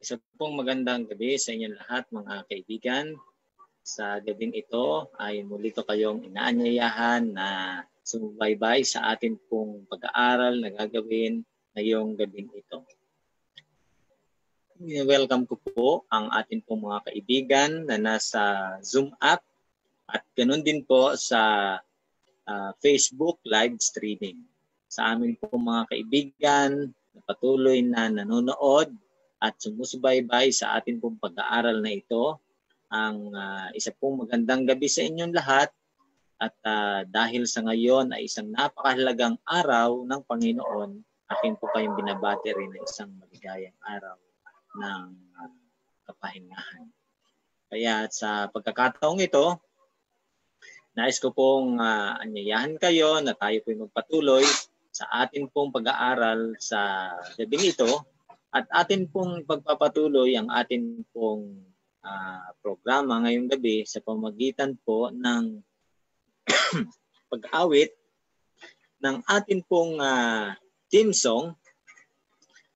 Isa pong magandang gabi sa inyong lahat mga kaibigan. Sa gabing ito ay muli ko kayong inaanyayahan na sumubaybay sa atin pong pag-aaral na gagawin ngayong gabing ito. Welcome ko po ang atin pong mga kaibigan na nasa Zoom app at ganun din po sa uh, Facebook live streaming. Sa amin po mga kaibigan na patuloy na nanonood at sumusubaybay sa atin pong pag-aaral na ito. Ang uh, isa pong magandang gabi sa inyong lahat at uh, dahil sa ngayon ay isang napakahalagang araw ng Panginoon, akin po kayong binabati rin ng isang maligayang araw ng uh, kapahingahan. Kaya sa pagkakataong ito, nais ko pong uh, anyayahan kayo na tayo po magpatuloy sa atin pong pag-aaral sa gabing ito at atin pong pagpapatuloy ang atin pong uh, programa ngayong gabi sa pamagitan po ng pag-awit ng atin pong uh, team song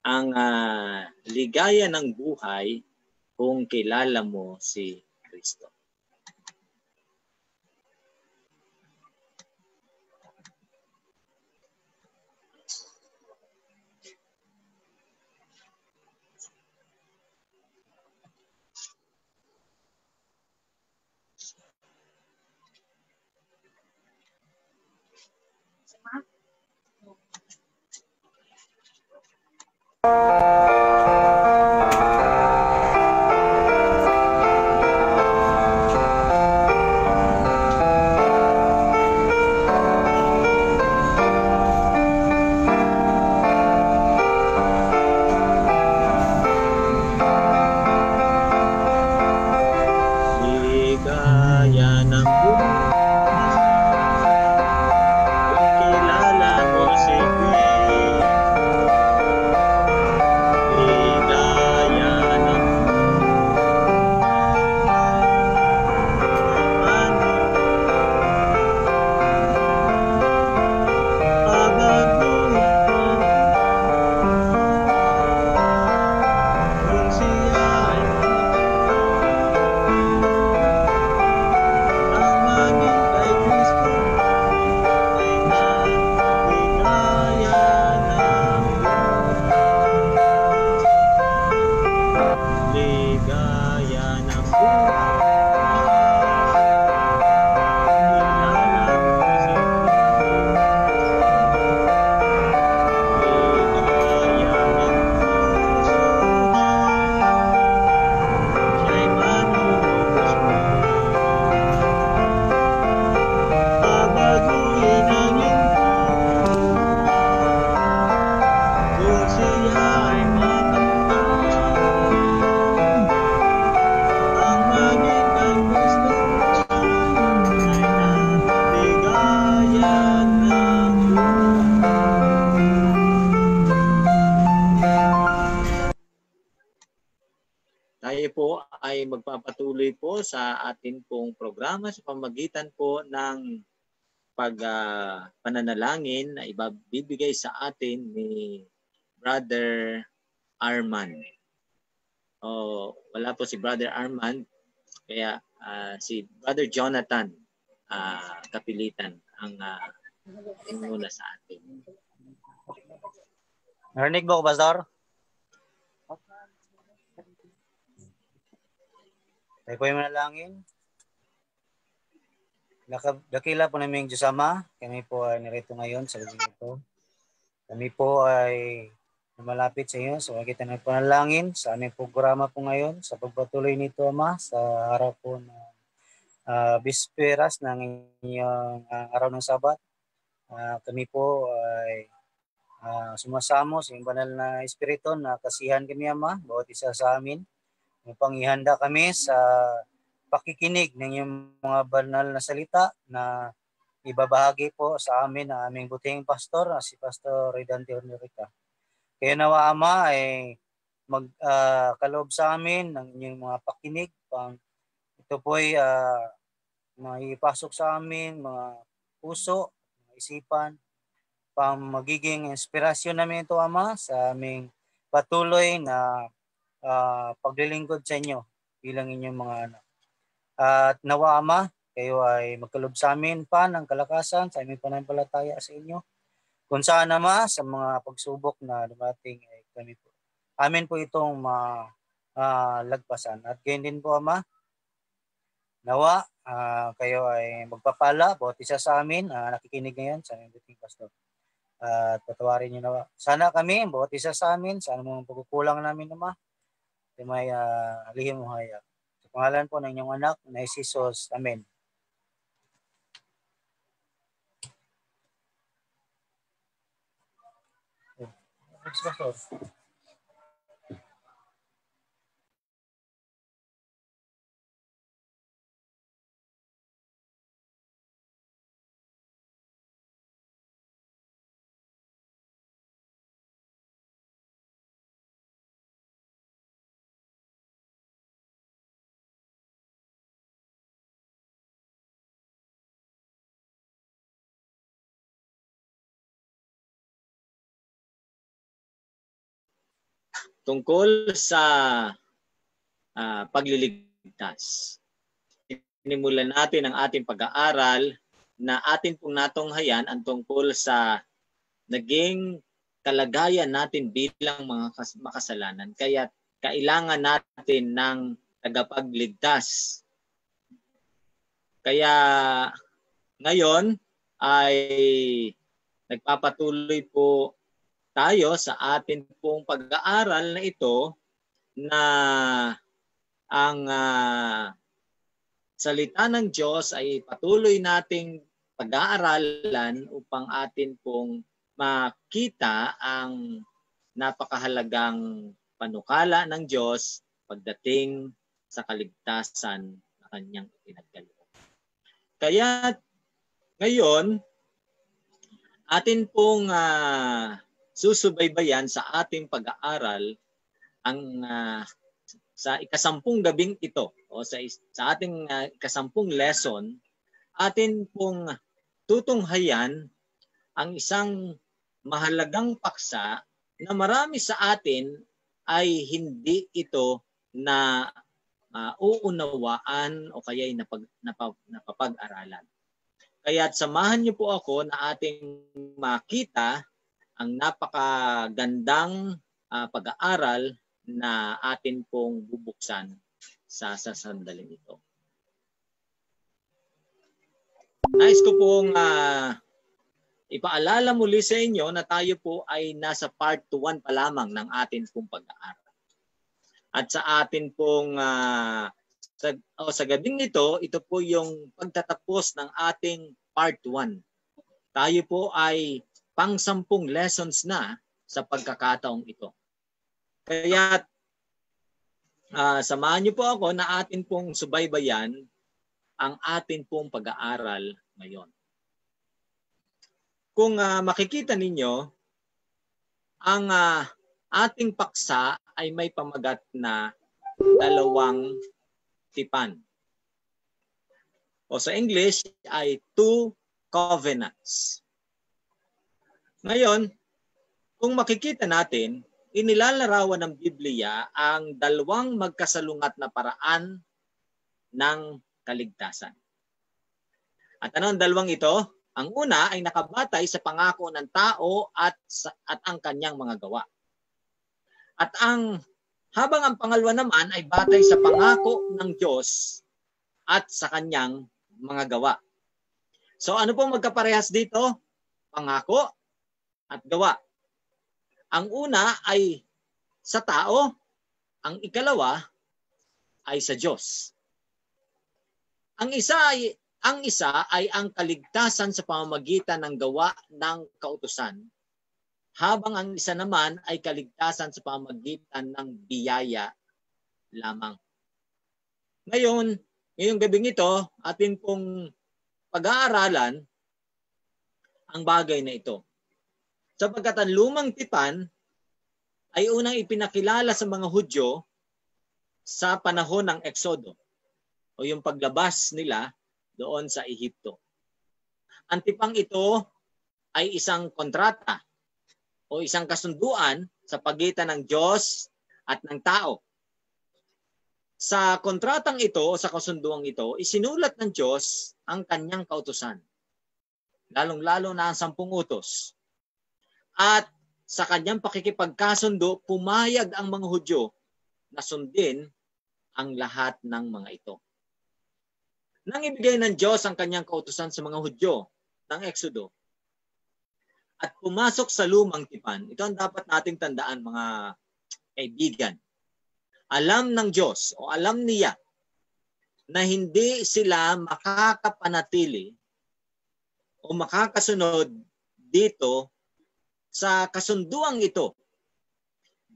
ang uh, ligaya ng buhay kung kilala mo si Kristo. you. Sa atin pong programa sa pamagitan po ng pag uh, pananalangin na ibabibigay sa atin ni Brother Arman. Oh, wala po si Brother Arman, kaya uh, si Brother Jonathan uh, Kapilitan ang uh, muna sa atin. Narinig mo ko, Pastor? Tayo po yung manalangin. Dakila po namin Diyos Ama. Kami po ay narito ngayon sa gabi ito. Kami po ay malapit sa iyo sa so, kita ng panalangin sa aming programa po ngayon sa pagpatuloy nito Ama sa araw po ng uh, bisperas ng inyong uh, araw ng Sabat. Uh, kami po ay uh, sumasamo sa inyong banal na espiritu na kasihan kami Ama, bawat isa sa amin upang ihanda kami sa pakikinig ng iyong mga banal na salita na ibabahagi po sa amin ang aming buting pastor na si Pastor Redante Honorica. Kaya nawa Ama ay mag uh, kaloob sa amin ng inyong mga pakinig pang ito po ay uh, maipasok sa amin mga puso, mga isipan pang magiging inspirasyon namin ito Ama sa aming patuloy na uh, paglilingkod sa inyo bilang inyong mga anak. At nawa Ama, kayo ay magkalob sa amin pa ng kalakasan sa aming pananampalataya sa inyo. Kung saan Ama, sa mga pagsubok na dumating ay kami po. Amin po itong ma, uh, lagpasan. At gayon din po Ama, nawa uh, kayo ay magpapala bawat isa sa amin uh, nakikinig ngayon sa aming buting pastor. At uh, patawarin niyo nawa. Sana kami, bawat isa sa amin, sa anumang pagkukulang namin naman, sa may uh, lihim mo hayag. Sa pangalan po ng inyong anak na Jesus. Amen. Oh, tungkol sa uh, pagliligtas. Sinimulan natin ang ating pag-aaral na atin pong natunghayan ang tungkol sa naging kalagayan natin bilang mga makasalanan. Kaya kailangan natin ng tagapagligtas. Kaya ngayon ay nagpapatuloy po tayo sa atin pong pag-aaral na ito na ang uh, salita ng Diyos ay patuloy nating pag-aaralan upang atin pong makita ang napakahalagang panukala ng Diyos pagdating sa kaligtasan na kanyang pinagkaloob. Kaya ngayon, atin pong uh, susubaybayan sa ating pag-aaral ang uh, sa ikasampung gabing ito o sa, sa ating uh, ikasampung lesson atin pong tutunghayan ang isang mahalagang paksa na marami sa atin ay hindi ito na uh, uunawaan o kaya ay napag, napag, napapag-aralan. Kaya samahan niyo po ako na ating makita ang napakagandang uh, pag-aaral na atin pong bubuksan sa, sa sandaling ito. Nais ko pong uh, ipaalala muli sa inyo na tayo po ay nasa part 1 pa lamang ng atin pong pag-aaral. At sa atin pong uh, sa, oh, sa gabing ito, ito po yung pagtatapos ng ating part 1. Tayo po ay pang-sampung lessons na sa pagkakataong ito. Kaya uh, samahan niyo po ako na atin pong subaybayan ang atin pong pag-aaral ngayon. Kung uh, makikita ninyo, ang uh, ating paksa ay may pamagat na dalawang tipan. O sa English ay two covenants. Ngayon, kung makikita natin, inilalarawan ng Biblia ang dalawang magkasalungat na paraan ng kaligtasan. At ano ang dalawang ito? Ang una ay nakabatay sa pangako ng tao at at ang kanyang mga gawa. At ang habang ang pangalawa naman ay batay sa pangako ng Diyos at sa kanyang mga gawa. So ano pong magkaparehas dito? Pangako at gawa. Ang una ay sa tao, ang ikalawa ay sa Diyos. Ang isa ay ang isa ay ang kaligtasan sa pamamagitan ng gawa ng kautusan, habang ang isa naman ay kaligtasan sa pamamagitan ng biyaya lamang. Ngayon, ngayong gabing ito, atin pong pag-aaralan ang bagay na ito. Sapagkat ang lumang tipan ay unang ipinakilala sa mga Hudyo sa panahon ng Eksodo o yung paglabas nila doon sa Ehipto. Ang tipang ito ay isang kontrata o isang kasunduan sa pagitan ng Diyos at ng tao. Sa kontratang ito o sa kasunduang ito, isinulat ng Diyos ang kanyang kautusan. Lalong-lalo na ang sampung utos. At sa kanyang pakikipagkasundo, pumayag ang mga Hudyo na sundin ang lahat ng mga ito nang ibigay ng Diyos ang kanyang kautusan sa mga Hudyo ng Exodo at pumasok sa lumang tipan, ito ang dapat nating tandaan mga kaibigan. Alam ng Diyos o alam niya na hindi sila makakapanatili o makakasunod dito sa kasunduang ito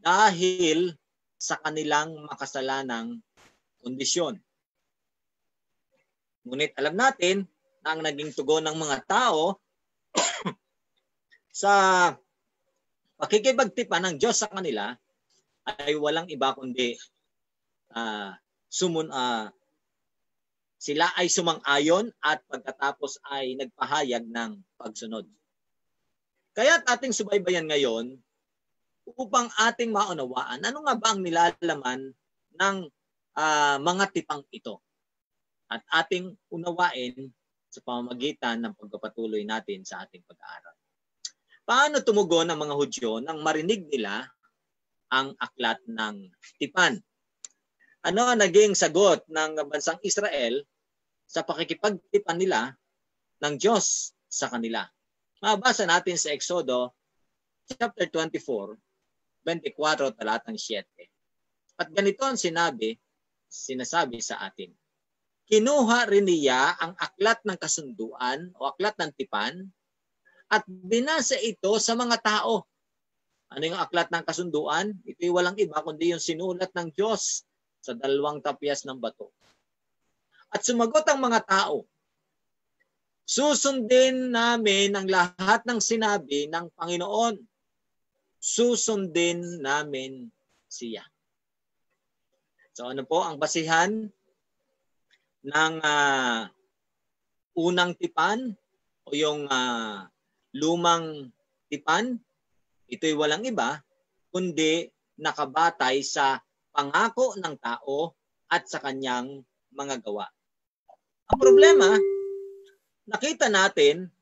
dahil sa kanilang makasalanang kondisyon. Ngunit alam natin na ang naging tugon ng mga tao sa pakikipagtipan ng Diyos sa kanila ay walang iba kundi uh, sumun uh, sila ay sumang-ayon at pagkatapos ay nagpahayag ng pagsunod. Kaya ating subaybayan ngayon upang ating maunawaan ano nga ba ang nilalaman ng uh, mga tipang ito at ating unawain sa pamamagitan ng pagpapatuloy natin sa ating pag-aaral. Paano tumugon ang mga Hudyo nang marinig nila ang aklat ng tipan? Ano naging sagot ng bansang Israel sa pakikipagtipan nila ng Diyos sa kanila? Mabasa natin sa Exodo chapter 24, 24 talatang 7. At ganito ang sinabi, sinasabi sa atin kinuha rin niya ang aklat ng kasunduan o aklat ng tipan at binasa ito sa mga tao. Ano yung aklat ng kasunduan? Ito'y walang iba kundi yung sinulat ng Diyos sa dalawang tapyas ng bato. At sumagot ang mga tao, susundin namin ang lahat ng sinabi ng Panginoon. Susundin namin siya. So ano po ang basihan ng uh, unang tipan o yung uh, lumang tipan, ito'y walang iba kundi nakabatay sa pangako ng tao at sa kanyang mga gawa. Ang problema, nakita natin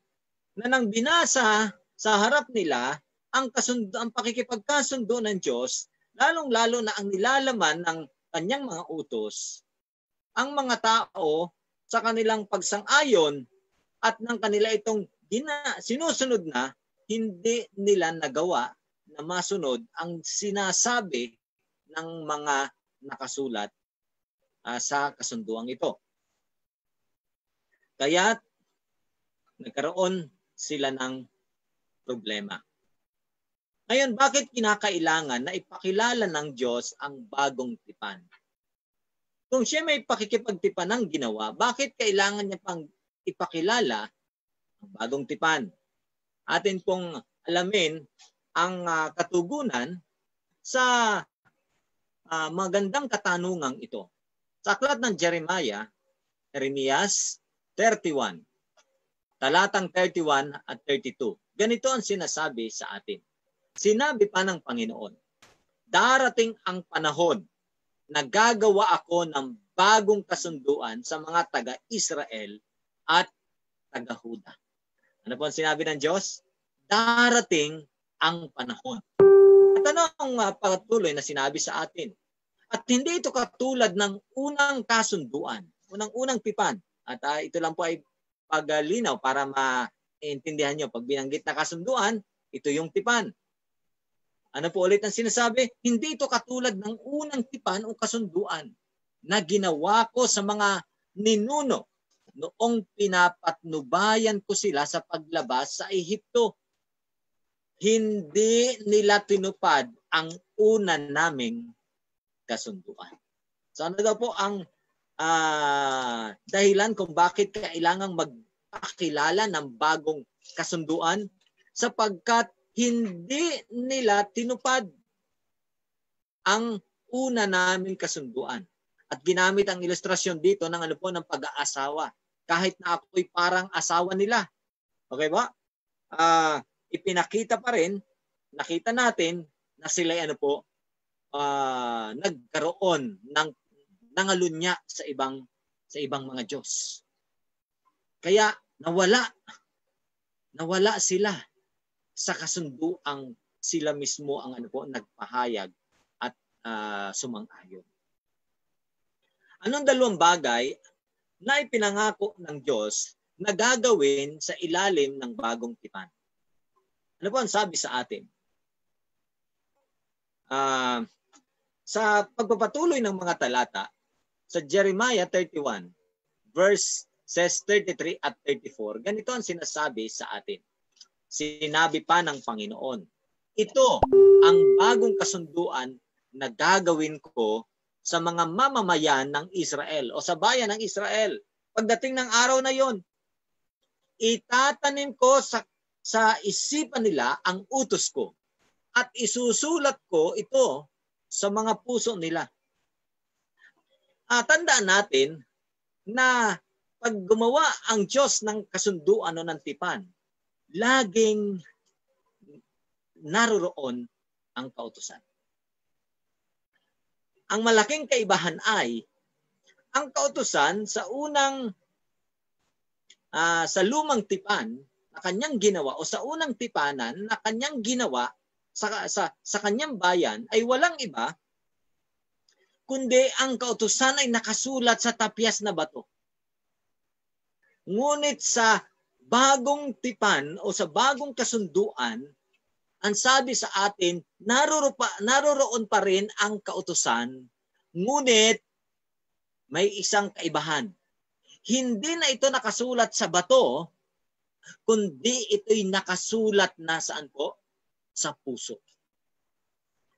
na nang binasa sa harap nila ang, kasundo, ang pakikipagkasundo ng Diyos, lalong-lalo na ang nilalaman ng kanyang mga utos, ang mga tao sa kanilang pagsang-ayon at ng kanila itong gina, sinusunod na, hindi nila nagawa na masunod ang sinasabi ng mga nakasulat uh, sa kasunduang ito. Kaya nagkaroon sila ng problema. Ngayon, bakit kinakailangan na ipakilala ng Diyos ang bagong tipan? Kung siya may pakikipagtipan ng ginawa, bakit kailangan niya pang ipakilala ang bagong tipan? Atin pong alamin ang uh, katugunan sa uh, magandang katanungang ito. Sa aklat ng Jeremiah, Jeremias 31, talatang 31 at 32. Ganito ang sinasabi sa atin. Sinabi pa ng Panginoon, darating ang panahon na gagawa ako ng bagong kasunduan sa mga taga-Israel at taga-Huda. Ano po ang sinabi ng Diyos? Darating ang panahon. At ano ang uh, patuloy na sinabi sa atin? At hindi ito katulad ng unang kasunduan, unang-unang pipan. At uh, ito lang po ay paglinaw para maintindihan nyo. Pag binanggit na kasunduan, ito yung tipan. Ano po ulit ang sinasabi? Hindi ito katulad ng unang tipan o kasunduan na ginawa ko sa mga ninuno noong pinapatnubayan ko sila sa paglabas sa Ehipto. Hindi nila tinupad ang una naming kasunduan. So ano daw po ang uh, dahilan kung bakit kailangang magpakilala ng bagong kasunduan sapagkat hindi nila tinupad ang una naming kasunduan. At ginamit ang ilustrasyon dito ng ano po ng pag-aasawa. Kahit na ako'y parang asawa nila. Okay ba? Uh, ipinakita pa rin, nakita natin na sila ano po, uh, nagkaroon ng nangalunya sa ibang sa ibang mga Diyos. Kaya nawala nawala sila sa kasunduang sila mismo ang ano po nagpahayag at uh, sumang-ayon. Anong dalawang bagay na ipinangako ng Diyos na gagawin sa ilalim ng bagong tipan? Ano po ang sabi sa atin? Uh, sa pagpapatuloy ng mga talata, sa Jeremiah 31, verse says 33 at 34, ganito ang sinasabi sa atin. Sinabi pa ng Panginoon, ito ang bagong kasunduan na gagawin ko sa mga mamamayan ng Israel o sa bayan ng Israel. Pagdating ng araw na yon, itatanim ko sa, sa isipan nila ang utos ko at isusulat ko ito sa mga puso nila. Ah, tandaan natin na pag gumawa ang Diyos ng kasunduan o ng tipan, laging naroroon ang kautusan. Ang malaking kaibahan ay ang kautusan sa unang uh, sa lumang tipan na kanyang ginawa o sa unang tipanan na kanyang ginawa sa, sa, sa kanyang bayan ay walang iba kundi ang kautusan ay nakasulat sa tapyas na bato. Ngunit sa bagong tipan o sa bagong kasunduan, ang sabi sa atin, naroro naroroon pa rin ang kautusan, ngunit may isang kaibahan. Hindi na ito nakasulat sa bato, kundi ito'y nakasulat na saan po? Sa puso.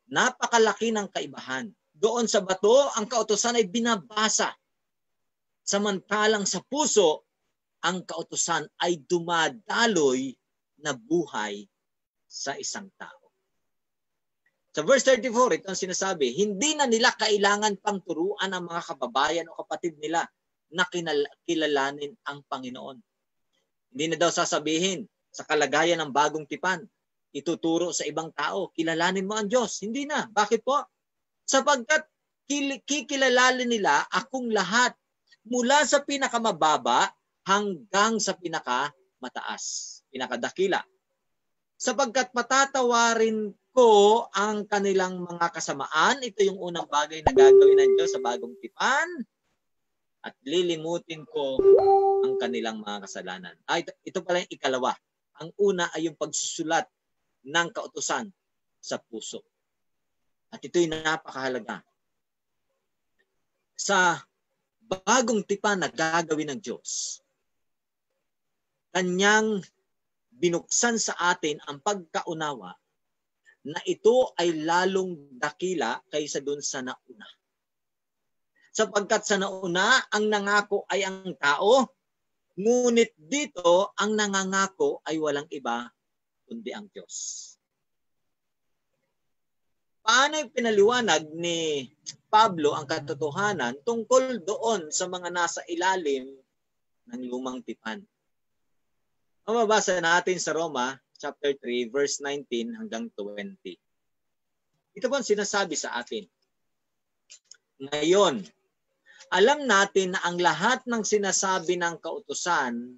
Napakalaki ng kaibahan. Doon sa bato, ang kautusan ay binabasa. Samantalang sa puso, ang kautusan ay dumadaloy na buhay sa isang tao. Sa verse 34, ito ang sinasabi, hindi na nila kailangan pang turuan ang mga kababayan o kapatid nila na kilalanin ang Panginoon. Hindi na daw sasabihin sa kalagayan ng bagong tipan, ituturo sa ibang tao, kilalanin mo ang Diyos. Hindi na. Bakit po? Sapagkat kikilalanin nila akong lahat mula sa pinakamababa hanggang sa pinaka mataas, pinakadakila. Sapagkat patatawarin ko ang kanilang mga kasamaan, ito yung unang bagay na gagawin ng Diyos sa bagong tipan, at lilimutin ko ang kanilang mga kasalanan. Ah, ito, ito pala yung ikalawa. Ang una ay yung pagsusulat ng kautusan sa puso. At ito'y napakahalaga. Sa bagong tipan na gagawin ng Diyos, kanyang binuksan sa atin ang pagkaunawa na ito ay lalong dakila kaysa dun sa nauna. Sapagkat sa nauna, ang nangako ay ang tao, ngunit dito, ang nangangako ay walang iba kundi ang Diyos. Paano pinaliwanag ni Pablo ang katotohanan tungkol doon sa mga nasa ilalim ng lumang tipan. Mababasa natin sa Roma chapter 3 verse 19 hanggang 20. Ito po ang sinasabi sa atin. Ngayon, alam natin na ang lahat ng sinasabi ng kautusan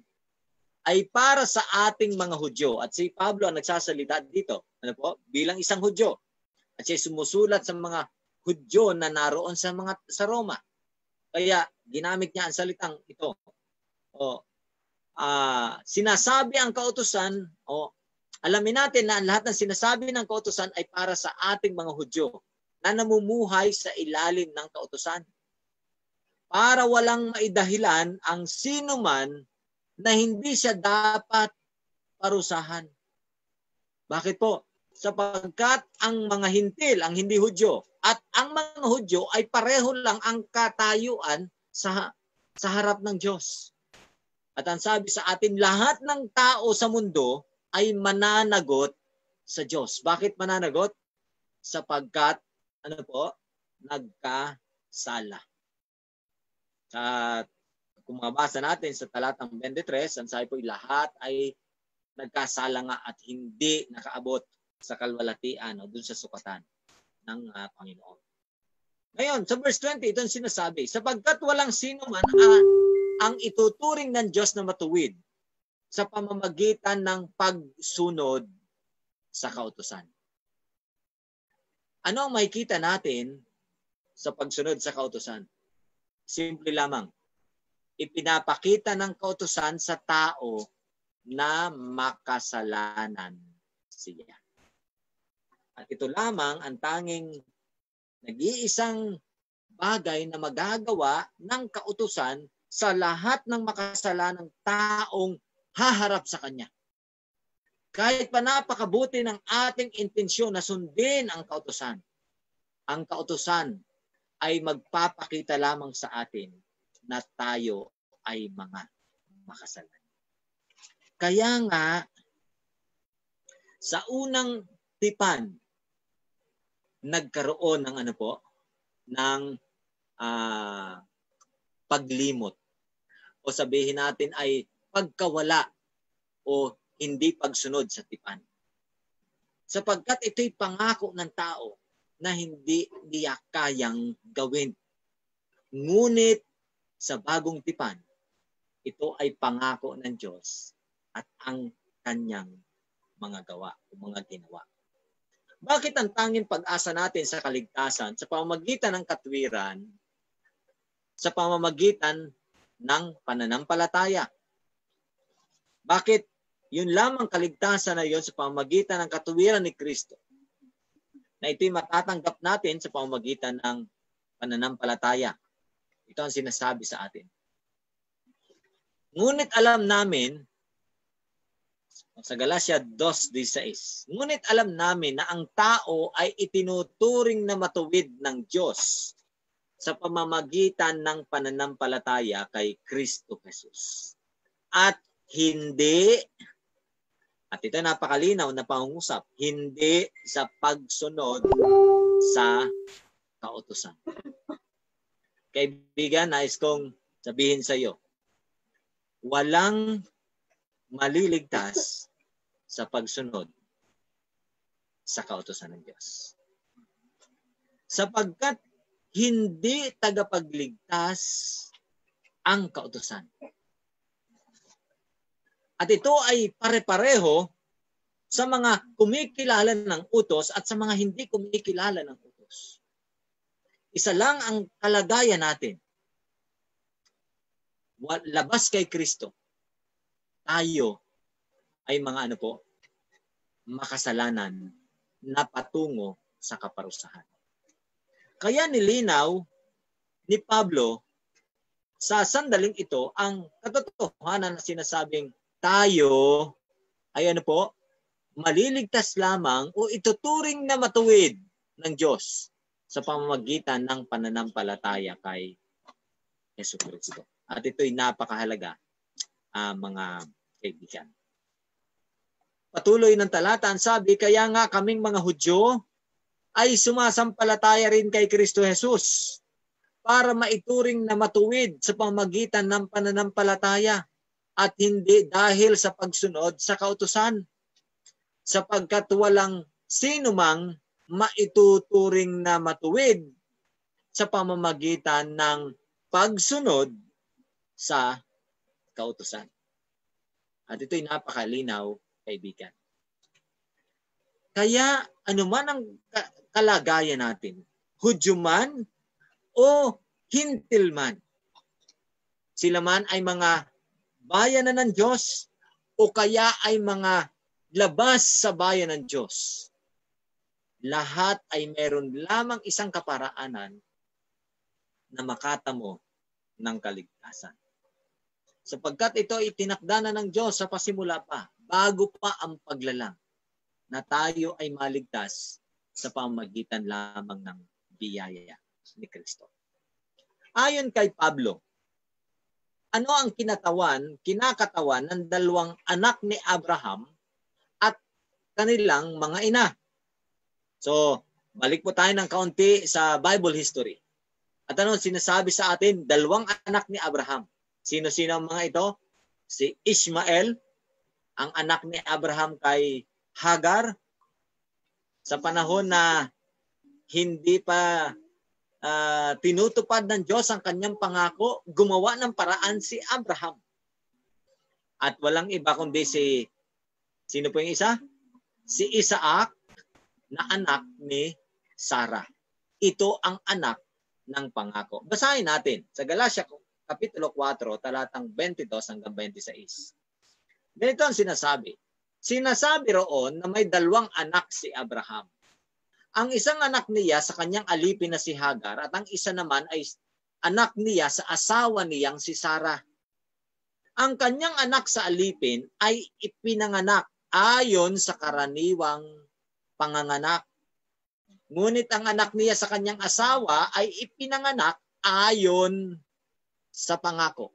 ay para sa ating mga Hudyo. At si Pablo ang nagsasalita dito, ano po, bilang isang Hudyo. At siya sumusulat sa mga Hudyo na naroon sa mga sa Roma. Kaya ginamit niya ang salitang ito. O uh, sinasabi ang kautusan o alamin natin na ang lahat ng sinasabi ng kautusan ay para sa ating mga Hudyo na namumuhay sa ilalim ng kautusan. Para walang maidahilan ang sino man na hindi siya dapat parusahan. Bakit po? Sapagkat ang mga hintil, ang hindi Hudyo, at ang mga Hudyo ay pareho lang ang katayuan sa, sa harap ng Diyos. At ang sabi sa atin, lahat ng tao sa mundo ay mananagot sa Diyos. Bakit mananagot? Sapagkat, ano po, nagkasala. At kung mabasa natin sa talatang 23, ang sabi po, lahat ay nagkasala nga at hindi nakaabot sa kalwalatian o dun sa sukatan ng uh, Panginoon. Ngayon, sa verse 20, ito ang sinasabi, sapagkat walang sino man uh, ang ituturing ng Diyos na matuwid sa pamamagitan ng pagsunod sa kautusan. Ano ang makikita natin sa pagsunod sa kautusan? Simple lamang. Ipinapakita ng kautusan sa tao na makasalanan siya. At ito lamang ang tanging nag-iisang bagay na magagawa ng kautusan sa lahat ng makasalanang taong haharap sa Kanya. Kahit pa napakabuti ng ating intensyon na sundin ang kautosan, ang kautosan ay magpapakita lamang sa atin na tayo ay mga makasalan. Kaya nga, sa unang tipan, nagkaroon ng ano po, ng uh, paglimot o sabihin natin ay pagkawala o hindi pagsunod sa tipan. Sapagkat ito'y pangako ng tao na hindi niya kayang gawin. Ngunit sa bagong tipan, ito ay pangako ng Diyos at ang kanyang mga gawa o mga ginawa. Bakit ang tanging pag-asa natin sa kaligtasan sa pamamagitan ng katwiran, sa pamamagitan ng pananampalataya. Bakit? Yun lamang kaligtasan na yon sa pamamagitan ng katuwiran ni Kristo na ito'y matatanggap natin sa pamamagitan ng pananampalataya. Ito ang sinasabi sa atin. Ngunit alam namin, sa Galacia 2.16, ngunit alam namin na ang tao ay itinuturing na matuwid ng Diyos sa pamamagitan ng pananampalataya kay Kristo Jesus. At hindi, at ito napakalinaw na pangungusap, hindi sa pagsunod sa kautusan. Kaibigan, nais kong sabihin sa iyo, walang maliligtas sa pagsunod sa kautusan ng Diyos. Sapagkat hindi tagapagligtas ang kautusan. At ito ay pare-pareho sa mga kumikilala ng utos at sa mga hindi kumikilala ng utos. Isa lang ang kalagayan natin. Labas kay Kristo. Tayo ay mga ano po, makasalanan na patungo sa kaparusahan. Kaya nilinaw ni Pablo sa sandaling ito ang katotohanan na sinasabing tayo ay ano po, maliligtas lamang o ituturing na matuwid ng Diyos sa pamamagitan ng pananampalataya kay Yesu Kristo. At ito'y napakahalaga uh, mga kaibigan. Patuloy ng talata, ang sabi, kaya nga kaming mga Hudyo ay sumasampalataya rin kay Kristo Jesus para maituring na matuwid sa pamagitan ng pananampalataya at hindi dahil sa pagsunod sa kautusan sapagkat walang sino mang maituturing na matuwid sa pamamagitan ng pagsunod sa kautusan. At ito'y napakalinaw, kaibigan. Kaya anuman ang kalagayan natin, Hudyo man o Hintil man, sila man ay mga bayan na ng Diyos o kaya ay mga labas sa bayan ng Diyos. Lahat ay meron lamang isang kaparaanan na makatamo ng kaligtasan. Sapagkat ito ay tinakda na ng Diyos sa pasimula pa, bago pa ang paglalang, na tayo ay maligtas sa pamagitan lamang ng biyaya ni Kristo. Ayon kay Pablo, ano ang kinatawan, kinakatawan ng dalawang anak ni Abraham at kanilang mga ina? So, balik po tayo ng kaunti sa Bible history. At ano sinasabi sa atin? Dalawang anak ni Abraham. Sino-sino ang mga ito? Si Ishmael, ang anak ni Abraham kay Hagar, sa panahon na hindi pa uh, tinutupad ng Diyos ang kanyang pangako, gumawa ng paraan si Abraham. At walang iba kundi si, sino po yung isa? Si Isaac na anak ni Sarah. Ito ang anak ng pangako. Basahin natin sa Galatia Kapitulo 4, talatang 22 hanggang 26. Ganito ang sinasabi. Sinasabi roon na may dalawang anak si Abraham. Ang isang anak niya sa kanyang alipin na si Hagar at ang isa naman ay anak niya sa asawa niyang si Sarah. Ang kanyang anak sa alipin ay ipinanganak ayon sa karaniwang panganganak. Ngunit ang anak niya sa kanyang asawa ay ipinanganak ayon sa pangako.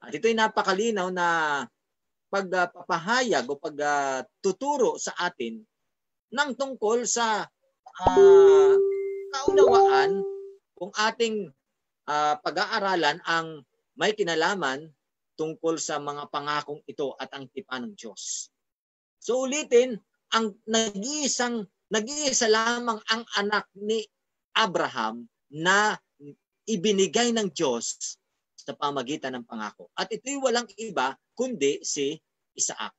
At ito'y napakalinaw na pagpapahayag o pagtuturo sa atin ng tungkol sa uh, kaunawaan kung ating uh, pag-aaralan ang may kinalaman tungkol sa mga pangakong ito at ang tipan ng Diyos. So ulitin, ang nag-iisang nag-iisa lamang ang anak ni Abraham na ibinigay ng Diyos sa pamagitan ng pangako. At ito'y walang iba kundi si Isaac.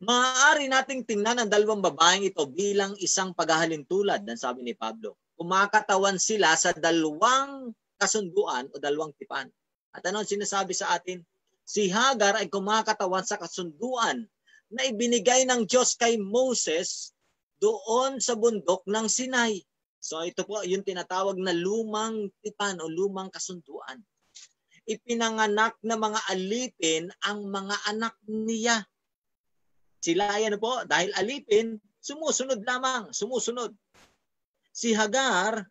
Maaari nating tingnan ang dalawang babaeng ito bilang isang paghahalin tulad ng sabi ni Pablo. Kumakatawan sila sa dalawang kasunduan o dalawang tipan. At ano sinasabi sa atin? Si Hagar ay kumakatawan sa kasunduan na ibinigay ng Diyos kay Moses doon sa bundok ng Sinai. So ito po yung tinatawag na lumang tipan o lumang kasunduan ipinanganak na mga alipin ang mga anak niya. Sila yan po, dahil alipin, sumusunod lamang, sumusunod. Si Hagar,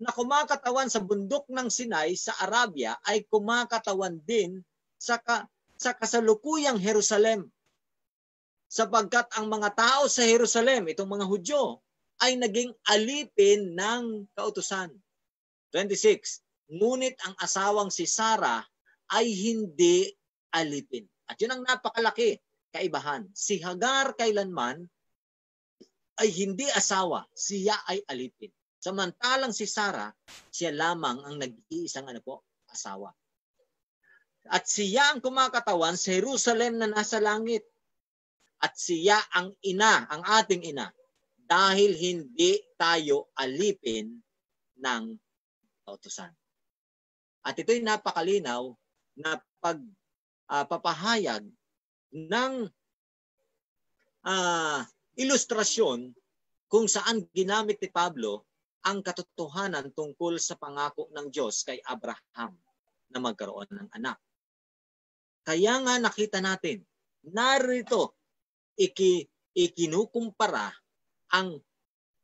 na kumakatawan sa bundok ng Sinai sa Arabia, ay kumakatawan din sa, ka, sa kasalukuyang Jerusalem. Sapagkat ang mga tao sa Jerusalem, itong mga Hudyo, ay naging alipin ng kautusan. 26. Ngunit ang asawang si Sarah ay hindi alipin. At yun ang napakalaki kaibahan. Si Hagar kailanman ay hindi asawa, siya ay alipin. Samantalang si Sarah, siya lamang ang nag-iisang ano po, asawa. At siya ang kumakatawan sa Jerusalem na nasa langit. At siya ang ina, ang ating ina, dahil hindi tayo alipin ng kautusan. At ito'y napakalinaw na pag uh, papahayag ng uh, ilustrasyon kung saan ginamit ni Pablo ang katotohanan tungkol sa pangako ng Diyos kay Abraham na magkaroon ng anak. Kaya nga nakita natin, narito iki, ikinukumpara ang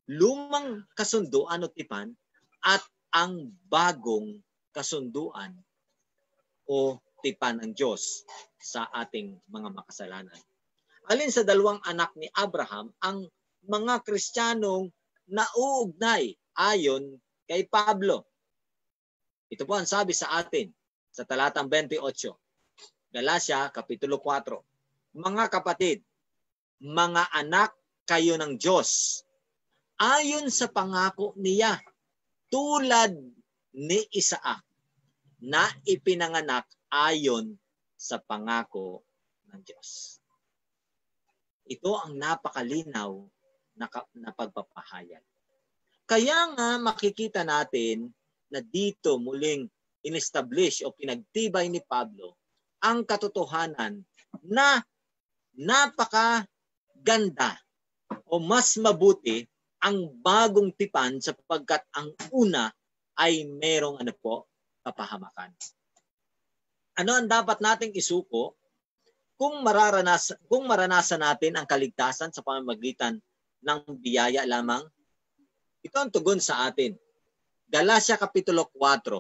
lumang kasunduan o tipan at ang bagong kasunduan o tipan ng Diyos sa ating mga makasalanan. Alin sa dalawang anak ni Abraham ang mga Kristiyanong nauugnay ayon kay Pablo. Ito po ang sabi sa atin sa talatang 28. Galacia, Kapitulo 4. Mga kapatid, mga anak kayo ng Diyos, ayon sa pangako niya, tulad ni Isaac, na ipinanganak ayon sa pangako ng Diyos. Ito ang napakalinaw na, na pagpapahayag. Kaya nga makikita natin na dito muling inestablish o pinagtibay ni Pablo ang katotohanan na napaka ganda o mas mabuti ang bagong tipan sapagkat ang una ay merong ano po, kapahamakan. Ano ang dapat nating isuko kung mararanas kung maranasan natin ang kaligtasan sa pamamagitan ng biyaya lamang? Ito ang tugon sa atin. Galacia Kapitulo 4,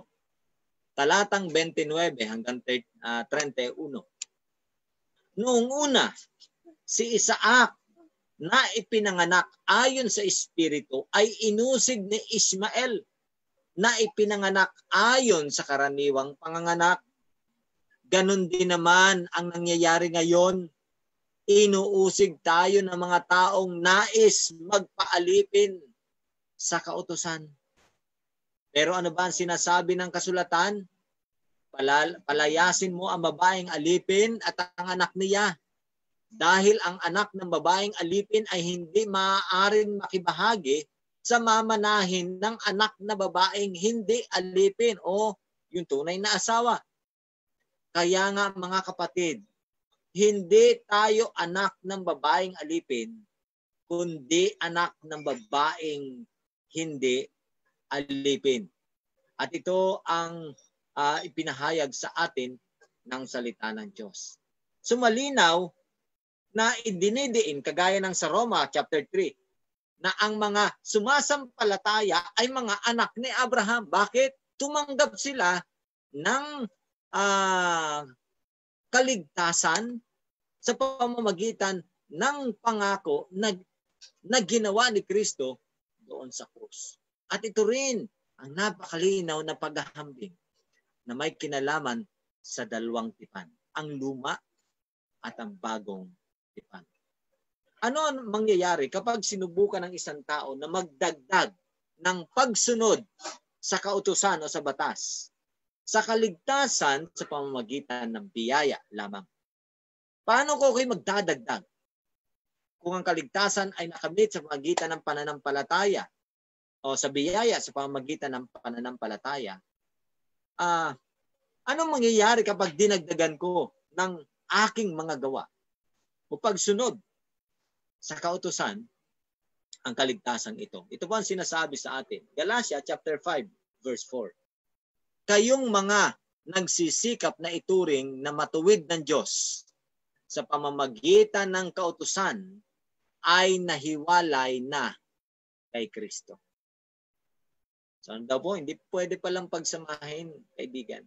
talatang 29 hanggang 31. Ah, Noong una, si Isaac na ipinanganak ayon sa Espiritu ay inusig ni Ismael na ipinanganak ayon sa karaniwang panganganak Ganon din naman ang nangyayari ngayon. Inuusig tayo ng mga taong nais magpaalipin sa kautosan. Pero ano ba ang sinasabi ng kasulatan? Palayasin mo ang babaeng alipin at ang anak niya. Dahil ang anak ng babaeng alipin ay hindi maaaring makibahagi sa mamanahin ng anak na babaeng hindi alipin o yung tunay na asawa. Kaya nga mga kapatid, hindi tayo anak ng babaeng alipin, kundi anak ng babaeng hindi alipin. At ito ang uh, ipinahayag sa atin ng salita ng Diyos. Sumalinaw na idinidiin kagaya ng sa Roma chapter 3 na ang mga sumasampalataya ay mga anak ni Abraham. Bakit? Tumanggap sila ng uh, kaligtasan sa pamamagitan ng pangako na, na ginawa ni Kristo doon sa krus. At ito rin ang napakalinaw na paghahambing na may kinalaman sa dalawang tipan, ang luma at ang bagong tipan. Ano ang mangyayari kapag sinubukan ng isang tao na magdagdag ng pagsunod sa kautusan o sa batas? sa kaligtasan sa pamamagitan ng biyaya lamang. Paano ko kayo magdadagdag? Kung ang kaligtasan ay nakamit sa pamamagitan ng pananampalataya o sa biyaya sa pamamagitan ng pananampalataya, ah, uh, anong mangyayari kapag dinagdagan ko ng aking mga gawa o pagsunod sa kautusan ang kaligtasan ito. Ito po ang sinasabi sa atin. Galatia chapter 5 verse 4 kayong mga nagsisikap na ituring na matuwid ng Diyos sa pamamagitan ng kautusan ay nahiwalay na kay Kristo. So ano daw po, hindi pwede palang pagsamahin, kaibigan.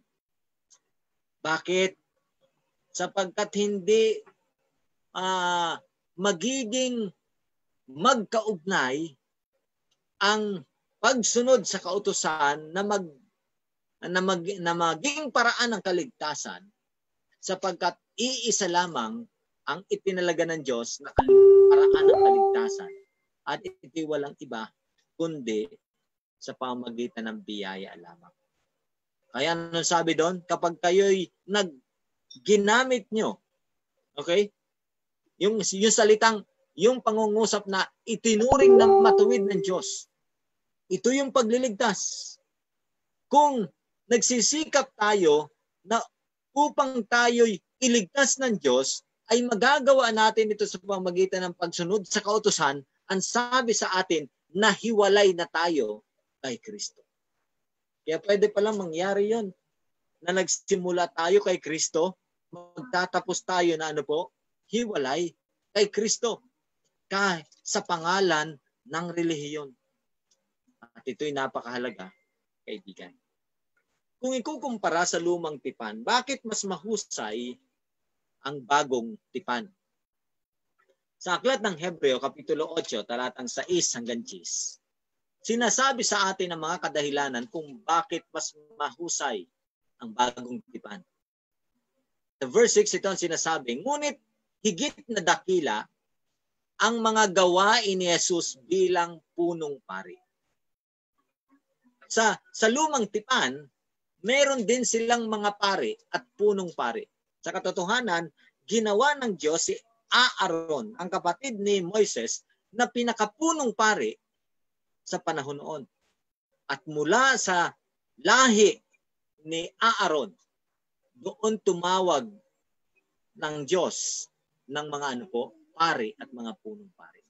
Bakit? Sapagkat hindi uh, magiging magkaugnay ang pagsunod sa kautusan na mag na, mag, na maging paraan ng kaligtasan sapagkat iisa lamang ang itinalaga ng Diyos na paraan ng kaligtasan at ito walang iba kundi sa pamagitan ng biyaya lamang. Kaya ano sabi doon? Kapag kayo'y nag ginamit nyo, okay? Yung, yung salitang, yung pangungusap na itinuring ng matuwid ng Diyos. Ito yung pagliligtas. Kung nagsisikap tayo na upang tayo'y iligtas ng Diyos, ay magagawa natin ito sa pamagitan ng pagsunod sa kautusan, ang sabi sa atin na hiwalay na tayo kay Kristo. Kaya pwede palang mangyari yon na nagsimula tayo kay Kristo, magtatapos tayo na ano po, hiwalay kay Kristo kahit sa pangalan ng relihiyon. At ito'y napakahalaga, kaibigan. Kung ikukumpara sa lumang tipan, bakit mas mahusay ang bagong tipan? Sa aklat ng Hebreo, Kapitulo 8, talatang 6 hanggang 10, sinasabi sa atin ang mga kadahilanan kung bakit mas mahusay ang bagong tipan. Sa verse 6, ito ang sinasabi, Ngunit higit na dakila ang mga gawain ni Jesus bilang punong pari. Sa, sa lumang tipan, meron din silang mga pari at punong pari. Sa katotohanan, ginawa ng Diyos si Aaron, ang kapatid ni Moises, na pinakapunong pari sa panahon noon. At mula sa lahi ni Aaron, doon tumawag ng Diyos ng mga ano po, pari at mga punong pari.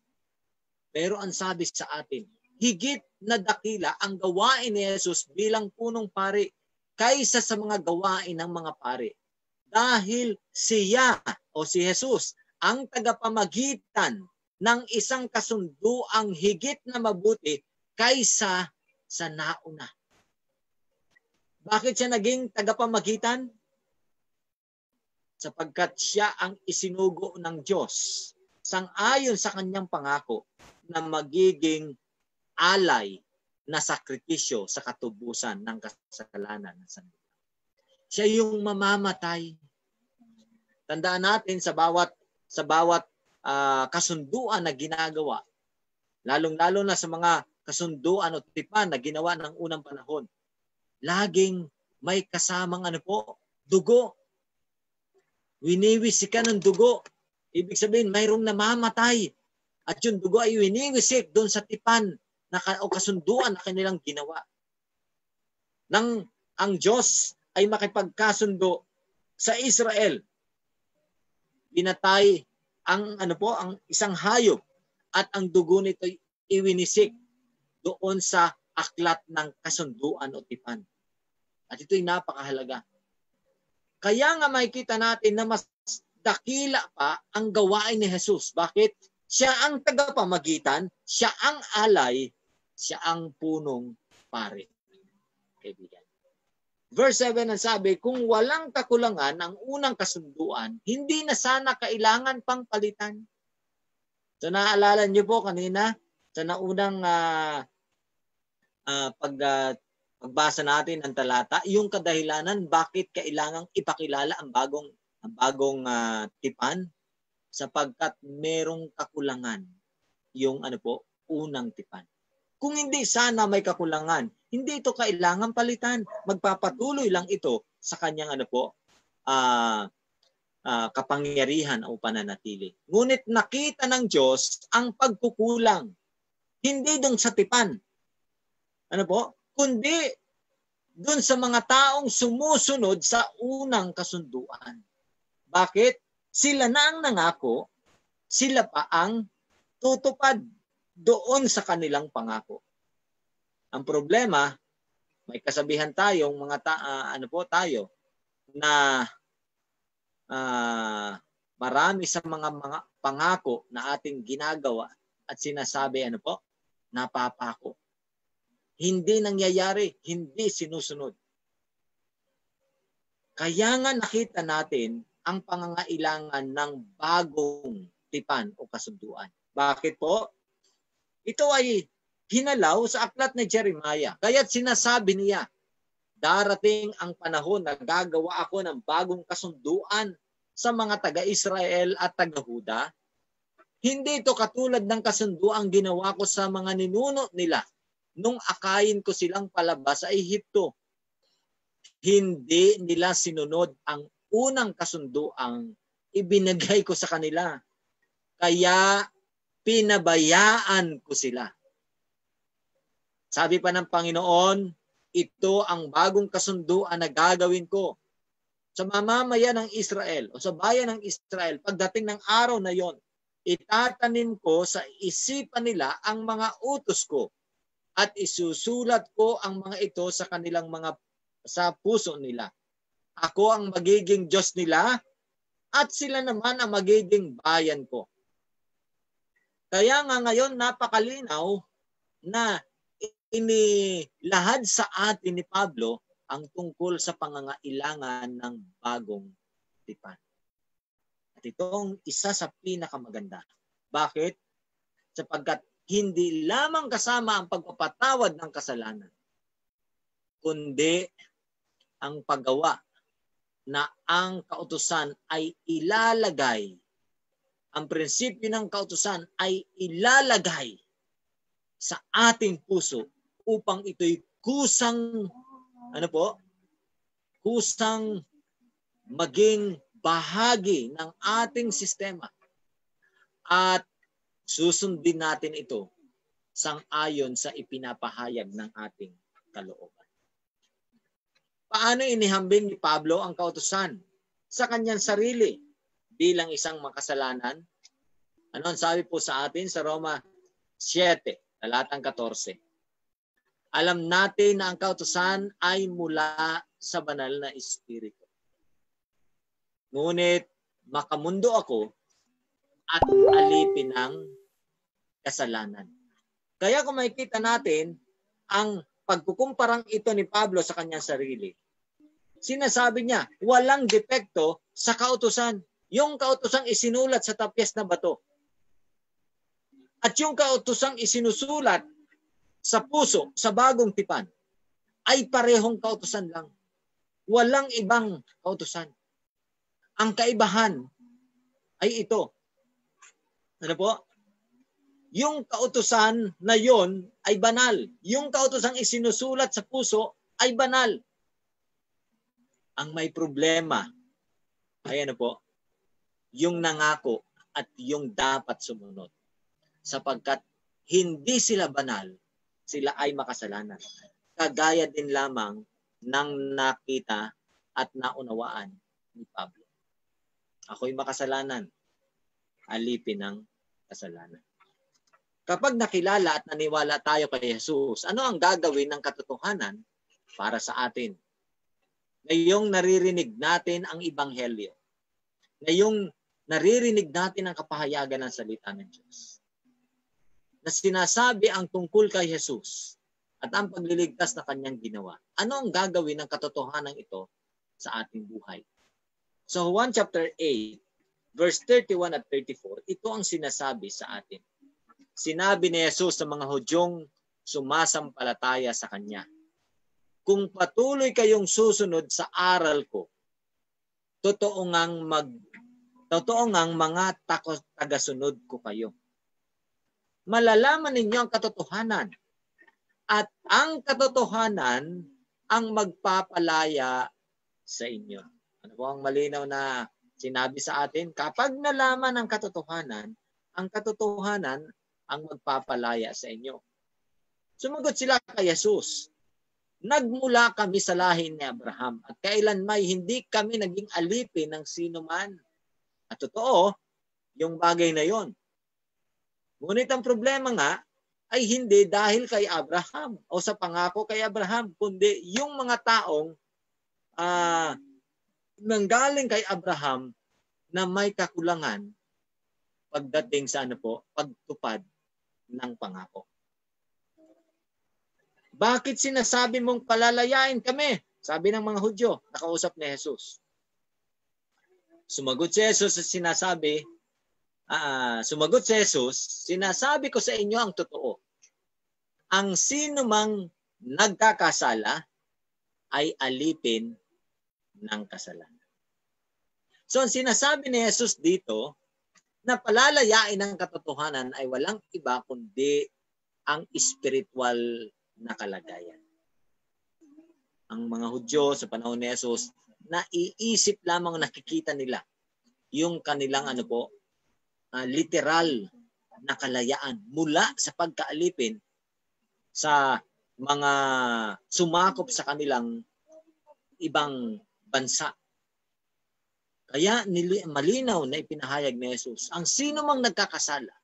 Pero ang sabi sa atin, higit na dakila ang gawain ni Jesus bilang punong pari kaysa sa mga gawain ng mga pari. Dahil siya o si Jesus ang tagapamagitan ng isang kasunduang higit na mabuti kaysa sa nauna. Bakit siya naging tagapamagitan? Sapagkat siya ang isinugo ng Diyos sang-ayon sa kanyang pangako na magiging alay na sakripisyo sa katubusan ng kasalanan ng sanlibutan. Siya yung mamamatay. Tandaan natin sa bawat sa bawat uh, kasunduan na ginagawa, lalong-lalo na sa mga kasunduan o tipan na ginawa ng unang panahon, laging may kasamang ano po, dugo. Winiwisik ka ng dugo. Ibig sabihin, mayroong namamatay. At yung dugo ay winiwisik doon sa tipan na, o kasunduan na kanilang ginawa. Nang ang Diyos ay makipagkasundo sa Israel pinatay ang ano po ang isang hayop at ang dugo nito iwinisik doon sa aklat ng kasunduan o tipan. At ito'y napakahalaga. Kaya nga makikita natin na mas dakila pa ang gawain ni Jesus. Bakit? Siya ang tagapamagitan, siya ang alay, siya ang punong pare. Kaibigan. Verse 7 ang sabi, kung walang kakulangan ang unang kasunduan, hindi na sana kailangan pang palitan. So naaalala niyo po kanina sa naunang uh, uh, pag uh, pagbasa natin ng talata, yung kadahilanan bakit kailangang ipakilala ang bagong ang bagong uh, tipan sapagkat merong kakulangan yung ano po unang tipan. Kung hindi sana may kakulangan, hindi ito kailangan palitan. Magpapatuloy lang ito sa kanyang ano po, uh, uh, kapangyarihan o pananatili. Ngunit nakita ng Diyos ang pagkukulang. Hindi doon sa tipan. Ano po? Kundi doon sa mga taong sumusunod sa unang kasunduan. Bakit? Sila na ang nangako, sila pa ang tutupad doon sa kanilang pangako. Ang problema, may kasabihan tayong mga ta, uh, ano po tayo na uh, marami sa mga mga pangako na ating ginagawa at sinasabi ano po, napapako. Hindi nangyayari, hindi sinusunod. Kaya nga nakita natin ang pangangailangan ng bagong tipan o kasunduan. Bakit po? Ito ay hinalaw sa aklat ni Jeremiah. Kaya't sinasabi niya, darating ang panahon na gagawa ako ng bagong kasunduan sa mga taga-Israel at taga-Huda. Hindi ito katulad ng kasunduang ginawa ko sa mga ninuno nila nung akayin ko silang palabas sa Ehipto. Hindi nila sinunod ang unang kasunduang ibinigay ko sa kanila. Kaya pinabayaan ko sila. Sabi pa ng Panginoon, ito ang bagong kasunduan na gagawin ko sa mamamayan ng Israel o sa bayan ng Israel pagdating ng araw na yon. Itatanim ko sa isipan nila ang mga utos ko at isusulat ko ang mga ito sa kanilang mga sa puso nila. Ako ang magiging Diyos nila at sila naman ang magiging bayan ko. Kaya nga ngayon napakalinaw na inilahad sa atin ni Pablo ang tungkol sa pangangailangan ng bagong tipan. At itong isa sa pinakamaganda. Bakit? Sapagkat hindi lamang kasama ang pagpapatawad ng kasalanan, kundi ang paggawa na ang kautusan ay ilalagay, ang prinsipyo ng kautusan ay ilalagay sa ating puso upang ito'y kusang, ano po, kusang maging bahagi ng ating sistema. At susundin natin ito sang-ayon sa ipinapahayag ng ating kalooban. Paano inihambing ni Pablo ang kautusan sa kanyang sarili bilang isang makasalanan? Ano ang sabi po sa atin sa Roma 7, talatang 14? Alam natin na ang kautusan ay mula sa banal na espiritu. Ngunit makamundo ako at alipin ng kasalanan. Kaya kung makikita natin, ang pagkukumparang ito ni Pablo sa kanyang sarili, sinasabi niya, walang depekto sa kautusan. Yung kautusang isinulat sa tapyas na bato. At yung kautusang isinusulat sa puso, sa bagong tipan, ay parehong kautusan lang. Walang ibang kautusan. Ang kaibahan ay ito. Ano po? Yung kautusan na yon ay banal. Yung kautusang isinusulat sa puso ay banal. Ang may problema ay ano po? Yung nangako at yung dapat sumunod. Sapagkat hindi sila banal, sila ay makasalanan. Kagaya din lamang ng nakita at naunawaan ni Pablo. Ako'y makasalanan. Alipin ng kasalanan. Kapag nakilala at naniwala tayo kay Jesus, ano ang gagawin ng katotohanan para sa atin? Ngayong naririnig natin ang Ibanghelyo. Ngayong naririnig natin ang kapahayagan ng salita ng Diyos na sinasabi ang tungkol kay Jesus at ang pagliligtas na kanyang ginawa. Ano ang gagawin ng katotohanan ito sa ating buhay? So Juan chapter 8, verse 31 at 34, ito ang sinasabi sa atin. Sinabi ni Jesus sa mga Hudyong sumasampalataya sa Kanya, Kung patuloy kayong susunod sa aral ko, totoo ngang mag totoo ngang mga tagasunod ko kayo malalaman ninyo ang katotohanan. At ang katotohanan ang magpapalaya sa inyo. Ano po ang malinaw na sinabi sa atin? Kapag nalaman ang katotohanan, ang katotohanan ang magpapalaya sa inyo. Sumagot sila kay Jesus. Nagmula kami sa lahi ni Abraham at kailan may hindi kami naging alipin ng sino man. At totoo, yung bagay na yon Ngunit ang problema nga ay hindi dahil kay Abraham o sa pangako kay Abraham, kundi yung mga taong uh, nanggaling kay Abraham na may kakulangan pagdating sa ano po, pagtupad ng pangako. Bakit sinasabi mong palalayain kami? Sabi ng mga Hudyo, nakausap ni Jesus. Sumagot si Jesus at sinasabi, uh, sumagot si Jesus, sinasabi ko sa inyo ang totoo. Ang sino mang nagkakasala ay alipin ng kasalanan. So ang sinasabi ni Jesus dito, na palalayain ng katotohanan ay walang iba kundi ang spiritual na kalagayan. Ang mga Hudyo sa panahon ni Jesus, naiisip lamang nakikita nila yung kanilang ano po, uh, literal na kalayaan mula sa pagkaalipin sa mga sumakop sa kanilang ibang bansa. Kaya malinaw na ipinahayag ni Jesus, ang sino mang nagkakasala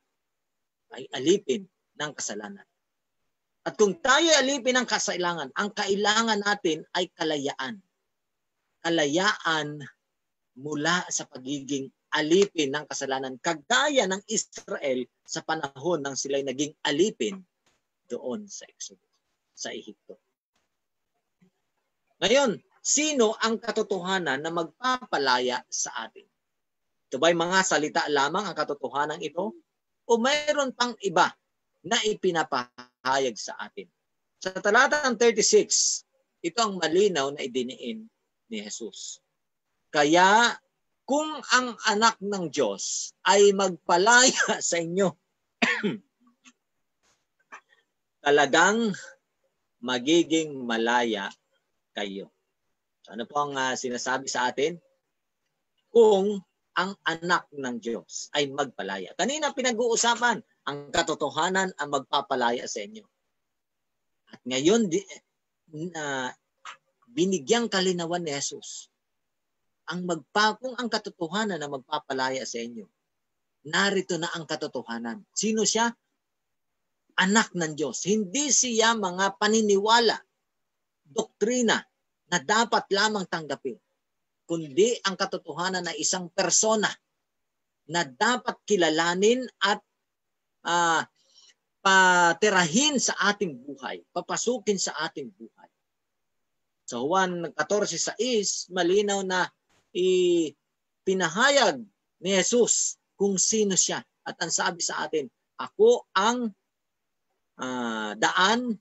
ay alipin ng kasalanan. At kung tayo alipin ng kasailangan, ang kailangan natin ay kalayaan. Kalayaan mula sa pagiging alipin ng kasalanan kagaya ng Israel sa panahon nang sila'y naging alipin doon sa Exodus, sa Ehipto. Ngayon, sino ang katotohanan na magpapalaya sa atin? Ito ba'y mga salita lamang ang katotohanan ito? o mayroon pang iba na ipinapahayag sa atin? Sa talatang 36, ito ang malinaw na idiniin ni Jesus. Kaya kung ang anak ng Diyos ay magpalaya sa inyo, talagang magiging malaya kayo. Ano po ang uh, sinasabi sa atin? Kung ang anak ng Diyos ay magpalaya. Kanina pinag-uusapan, ang katotohanan ang magpapalaya sa inyo. At ngayon, di, uh, binigyang kalinawan ni Jesus. Ang magpa, kung ang katotohanan na magpapalaya sa inyo, narito na ang katotohanan. Sino siya? anak ng Diyos. Hindi siya mga paniniwala, doktrina na dapat lamang tanggapin, kundi ang katotohanan na isang persona na dapat kilalanin at uh, patirahin sa ating buhay, papasukin sa ating buhay. Sa Juan 14.6, malinaw na ipinahayag ni Jesus kung sino siya. At ang sabi sa atin, ako ang uh, daan,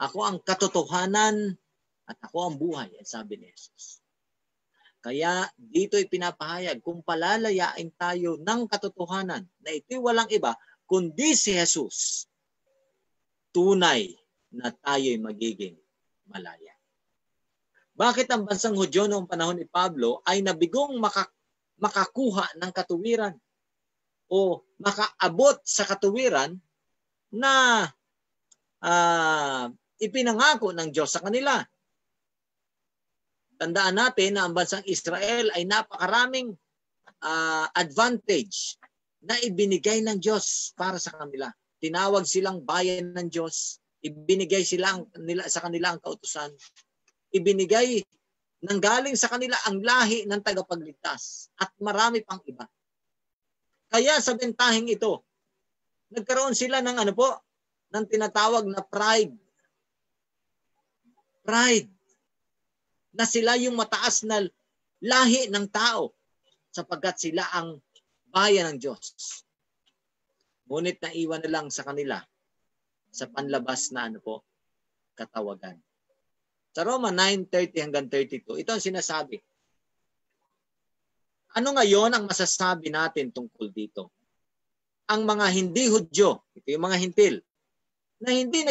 ako ang katotohanan, at ako ang buhay, ang sabi ni Jesus. Kaya dito ay pinapahayag kung palalayain tayo ng katotohanan na ito'y walang iba kundi si Jesus, tunay na tayo'y magiging malaya. Bakit ang bansang Hudyo noong panahon ni Pablo ay nabigong maka, makakuha ng katuwiran o makaabot sa katuwiran na uh, ipinangako ng Diyos sa kanila. Tandaan natin na ang bansang Israel ay napakaraming uh, advantage na ibinigay ng Diyos para sa kanila. Tinawag silang bayan ng Diyos. Ibinigay sila ang, nila, sa kanila ang kautusan. Ibinigay nang galing sa kanila ang lahi ng tagapagligtas at marami pang iba. Kaya sa bentahing ito, nagkaroon sila ng ano po, ng tinatawag na pride. Pride. Na sila yung mataas na lahi ng tao sapagkat sila ang bayan ng Diyos. Ngunit naiwan na lang sa kanila sa panlabas na ano po, katawagan. Sa Roma 9.30 hanggang 32, ito ang sinasabi. Ano ngayon ang masasabi natin tungkol dito? Ang mga hindi Hudyo, ito yung mga hintil, na hindi na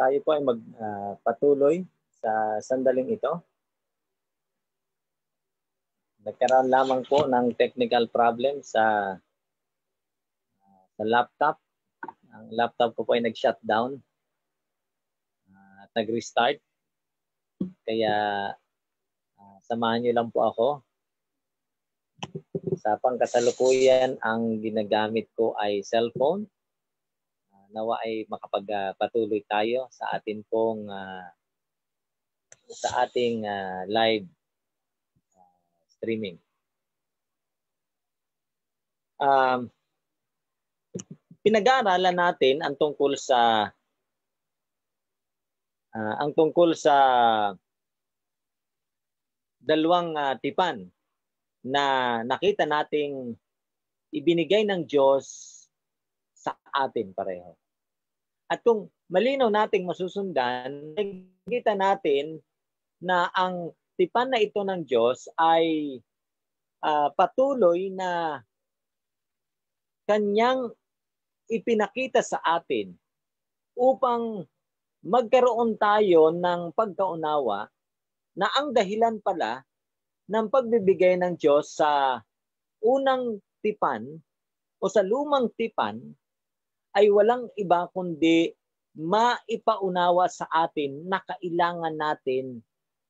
tayo po ay magpatuloy uh, sa sandaling ito. Nagkaroon lamang po ng technical problem sa uh, sa laptop. Ang laptop ko po ay nag-shutdown uh, at nag-restart. Kaya uh, samahan niyo lang po ako. Sa pangkasalukuyan, ang ginagamit ko ay cellphone nawa ay makapagpatuloy tayo sa atin pong uh, sa ating uh, live uh, streaming. Um, pinag-aaralan natin ang tungkol sa uh, ang tungkol sa dalawang uh, tipan na nakita nating ibinigay ng Diyos atin pareho. At kung malinaw nating masusundan, nakikita natin na ang tipan na ito ng Diyos ay uh, patuloy na kanyang ipinakita sa atin upang magkaroon tayo ng pagkaunawa na ang dahilan pala ng pagbibigay ng Diyos sa unang tipan o sa lumang tipan ay walang iba kundi maipaunawa sa atin na kailangan natin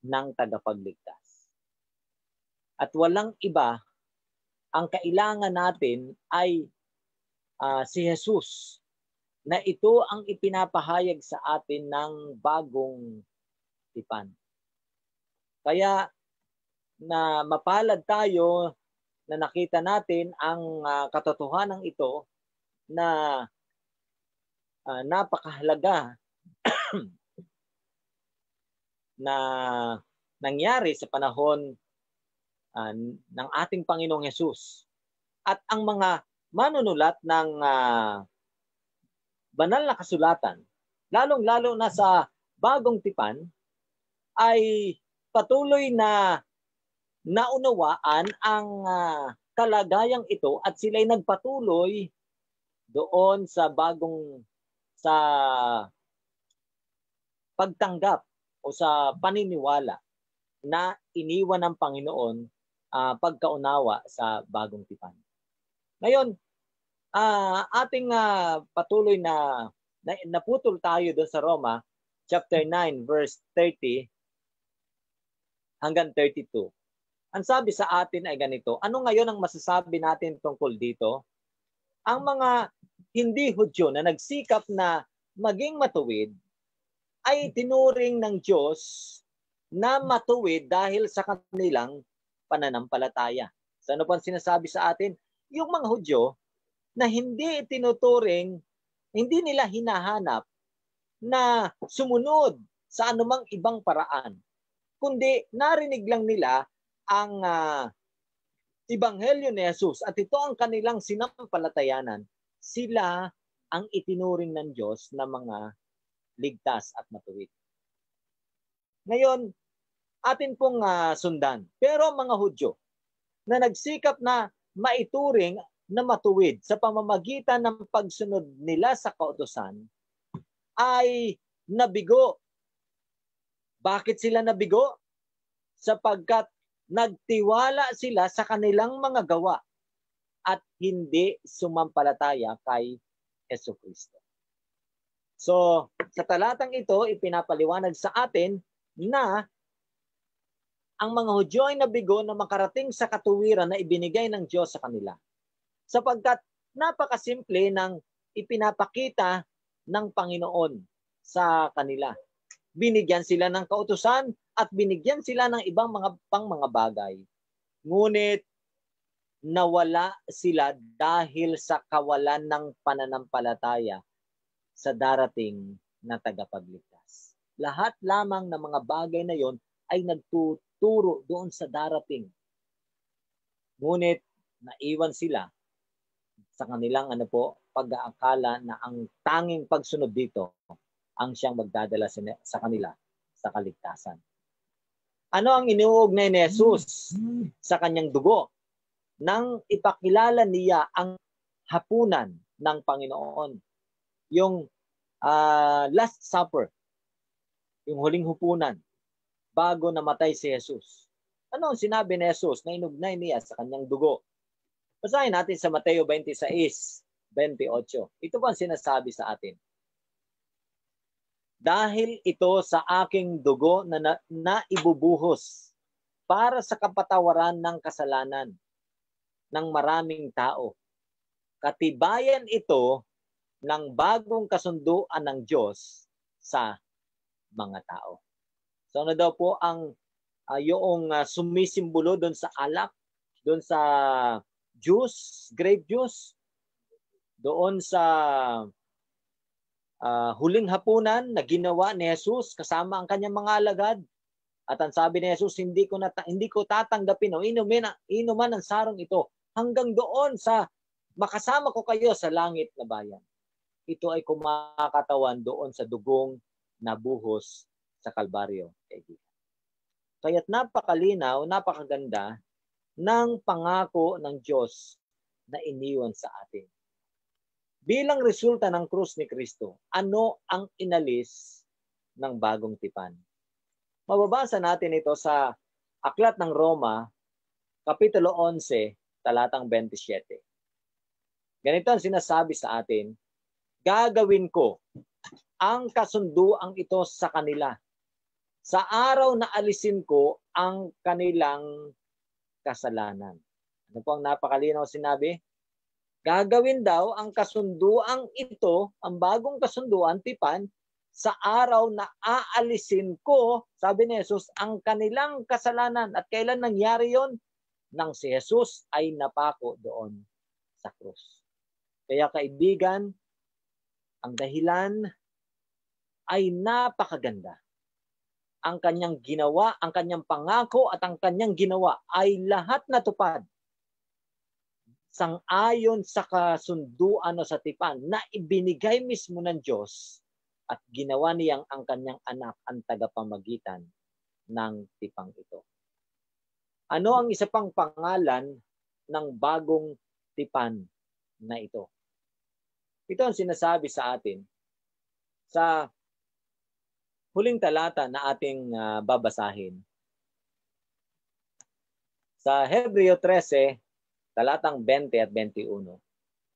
ng tagapagligtas. At walang iba, ang kailangan natin ay uh, si Jesus na ito ang ipinapahayag sa atin ng bagong tipan. Kaya na mapalad tayo na nakita natin ang uh, katotohanan ito na uh, napakahalaga na nangyari sa panahon uh, ng ating Panginoong Yesus. At ang mga manunulat ng uh, banal na kasulatan, lalong-lalo na sa bagong tipan, ay patuloy na naunawaan ang uh, kalagayang ito at sila'y nagpatuloy doon sa bagong sa pagtanggap o sa paniniwala na iniwan ng Panginoon uh, pagkaunawa sa bagong tipan. Ngayon, uh, ating uh, patuloy na, na naputol tayo doon sa Roma chapter 9 verse 30 hanggang 32. Ang sabi sa atin ay ganito, ano ngayon ang masasabi natin tungkol dito? Ang mga hindi Hudyo na nagsikap na maging matuwid ay tinuring ng Diyos na matuwid dahil sa kanilang pananampalataya. So ano pang sinasabi sa atin? Yung mga Hudyo na hindi tinuturing, hindi nila hinahanap na sumunod sa anumang ibang paraan. Kundi narinig lang nila ang uh, Ibanghelyo ni Jesus at ito ang kanilang sinampalatayanan sila ang itinuring ng Diyos na mga ligtas at matuwid. Ngayon, atin pong uh, sundan. Pero mga Hudyo na nagsikap na maituring na matuwid sa pamamagitan ng pagsunod nila sa kautosan ay nabigo. Bakit sila nabigo? Sapagkat nagtiwala sila sa kanilang mga gawa at hindi sumampalataya kay Yeso Kristo. So, sa talatang ito, ipinapaliwanag sa atin na ang mga Hudyo ay nabigo na makarating sa katuwiran na ibinigay ng Diyos sa kanila. Sapagkat napakasimple ng ipinapakita ng Panginoon sa kanila. Binigyan sila ng kautusan at binigyan sila ng ibang mga pang mga bagay. Ngunit nawala sila dahil sa kawalan ng pananampalataya sa darating na tagapagligtas. Lahat lamang ng mga bagay na yon ay nagtuturo doon sa darating. Ngunit naiwan sila sa kanilang ano po, pag-aakala na ang tanging pagsunod dito ang siyang magdadala sa kanila sa kaligtasan. Ano ang inuugnay ni Jesus sa kanyang dugo? Nang ipakilala niya ang hapunan ng Panginoon. Yung uh, Last Supper, yung huling hupunan, bago namatay si Jesus. Ano ang sinabi ni Jesus na inugnay niya sa kanyang dugo? Basahin natin sa Mateo 26, 28. Ito ba ang sinasabi sa atin? Dahil ito sa aking dugo na, na, na ibubuhos para sa kapatawaran ng kasalanan ng maraming tao. Katibayan ito ng bagong kasunduan ng Diyos sa mga tao. So ano daw po ang uh, yung uh, sumisimbolo doon sa alak, doon sa juice, grape juice, doon sa uh, huling hapunan na ginawa ni Jesus kasama ang kanyang mga alagad. At ang sabi ni Jesus, hindi ko nata- hindi ko tatanggapin o inumin inuman ang sarong ito hanggang doon sa makasama ko kayo sa langit na bayan. Ito ay kumakatawan doon sa dugong nabuhos sa Kalbaryo, kaibigan. Kaya't napakalinaw, napakaganda ng pangako ng Diyos na iniwan sa atin. Bilang resulta ng krus ni Kristo, ano ang inalis ng bagong tipan? Mababasa natin ito sa Aklat ng Roma, Kapitulo 11, talatang 27. Ganito ang sinasabi sa atin, gagawin ko ang kasunduang ito sa kanila. Sa araw na alisin ko ang kanilang kasalanan. Ano po ang napakalinaw sinabi? Gagawin daw ang kasunduang ito, ang bagong kasunduan, tipan, sa araw na aalisin ko, sabi ni Jesus, ang kanilang kasalanan. At kailan nangyari yon? Nang si Jesus ay napako doon sa krus. Kaya kaibigan, ang dahilan ay napakaganda. Ang kanyang ginawa, ang kanyang pangako at ang kanyang ginawa ay lahat natupad sang-ayon sa kasunduan o sa tipan na ibinigay mismo ng Diyos at ginawa niyang ang kanyang anak ang tagapamagitan ng tipang ito. Ano ang isa pang pangalan ng bagong tipan na ito? Ito ang sinasabi sa atin sa huling talata na ating uh, babasahin. Sa Hebreo 13, talatang 20 at 21.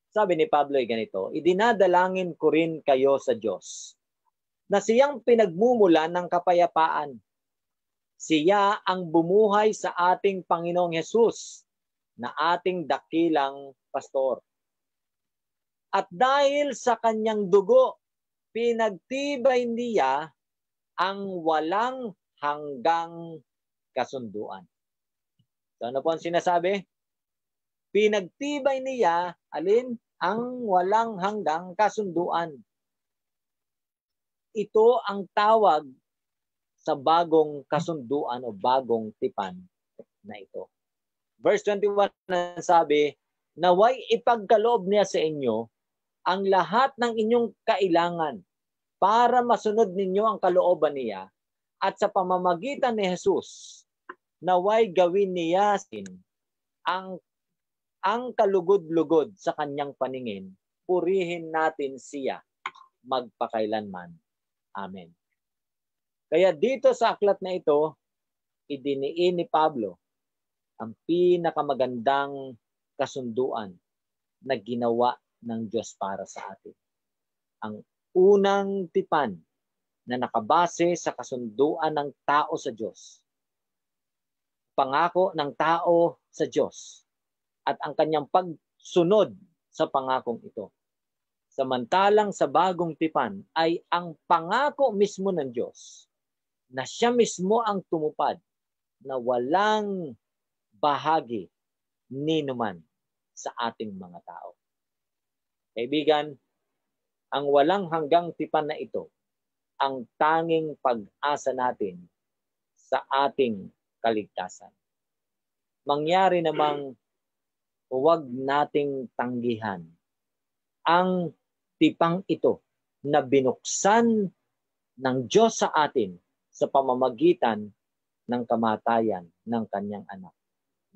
Sabi ni Pablo ay ganito, Idinadalangin ko rin kayo sa Diyos na siyang pinagmumula ng kapayapaan. Siya ang bumuhay sa ating Panginoong Hesus na ating dakilang pastor. At dahil sa kanyang dugo, pinagtibay niya ang walang hanggang kasunduan. So ano po ang sinasabi? Pinagtibay niya, alin? Ang walang hanggang kasunduan. Ito ang tawag sa bagong kasunduan o bagong tipan na ito. Verse 21 na sabi, Naway ipagkaloob niya sa inyo ang lahat ng inyong kailangan para masunod ninyo ang kalooban niya at sa pamamagitan ni Jesus, naway gawin niya sin ang ang kalugod-lugod sa kanyang paningin, purihin natin siya magpakailanman. Amen. Kaya dito sa aklat na ito, idiniin ni Pablo ang pinakamagandang kasunduan na ginawa ng Diyos para sa atin. Ang unang tipan na nakabase sa kasunduan ng tao sa Diyos. Pangako ng tao sa Diyos at ang kanyang pagsunod sa pangakong ito. Samantalang sa bagong tipan ay ang pangako mismo ng Diyos na siya mismo ang tumupad na walang bahagi ninuman sa ating mga tao. Kaibigan, ang walang hanggang tipan na ito, ang tanging pag-asa natin sa ating kaligtasan. Mangyari namang huwag nating tanggihan ang tipang ito na binuksan ng Diyos sa atin sa pamamagitan ng kamatayan ng kanyang anak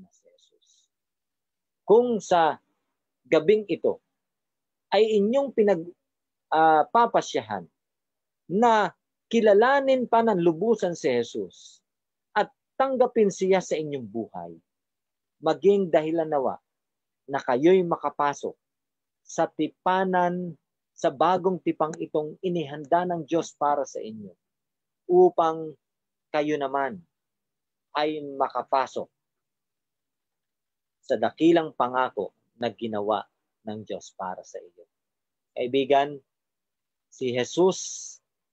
na si Jesus. Kung sa gabing ito ay inyong pinagpapasyahan ah, uh, na kilalanin pa ng lubusan si Jesus at tanggapin siya sa inyong buhay, maging dahilan nawa na kayo'y makapasok sa tipanan sa bagong tipang itong inihanda ng Diyos para sa inyo upang kayo naman ay makapasok sa dakilang pangako na ginawa ng Diyos para sa iyo. Kaibigan, si Jesus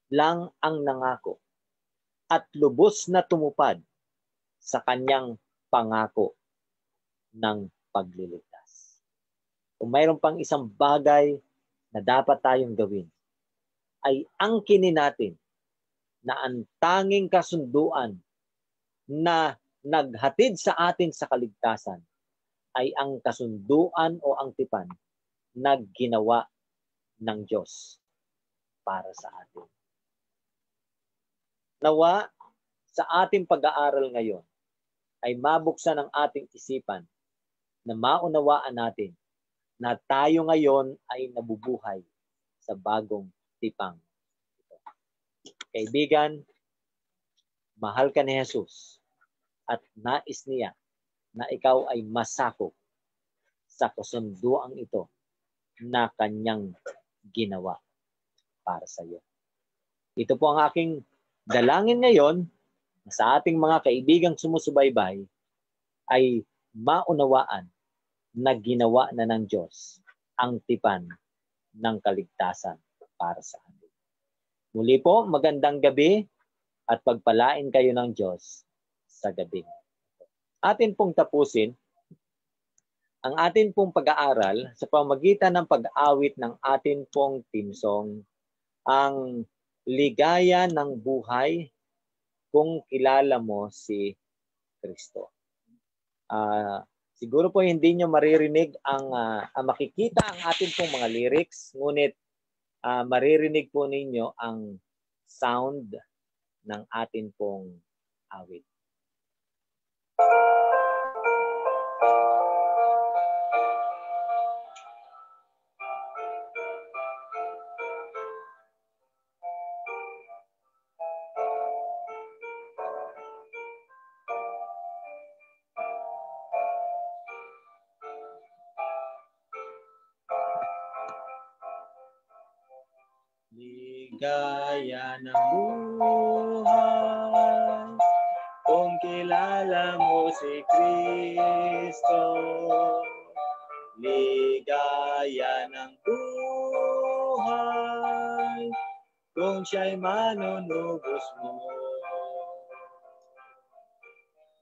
lang ang nangako at lubos na tumupad sa kanyang pangako ng pagliligtas. Kung mayroon pang isang bagay na dapat tayong gawin ay angkinin natin na ang tanging kasunduan na naghatid sa atin sa kaligtasan ay ang kasunduan o ang tipan na ginawa ng Diyos para sa atin. Nawa sa ating pag-aaral ngayon ay mabuksan ang ating isipan na maunawaan natin na tayo ngayon ay nabubuhay sa bagong tipang. Kaibigan, mahal ka ni Jesus at nais niya na ikaw ay masakop sa kasunduang ito na kanyang ginawa para sa iyo. Ito po ang aking dalangin ngayon sa ating mga kaibigang sumusubaybay ay maunawaan na ginawa na ng Diyos ang tipan ng kaligtasan para sa atin. Muli po, magandang gabi at pagpalain kayo ng Diyos sa gabi. Atin pong tapusin ang atin pong pag-aaral sa pamagitan ng pag-awit ng atin pong team song, ang ligaya ng buhay kung kilala mo si Kristo. Uh, Siguro po hindi nyo maririnig ang, uh, ang makikita ang atin pong mga lyrics, ngunit uh, maririnig po ninyo ang sound ng atin pong awit. Ligaya kung siya'y manunubos mo.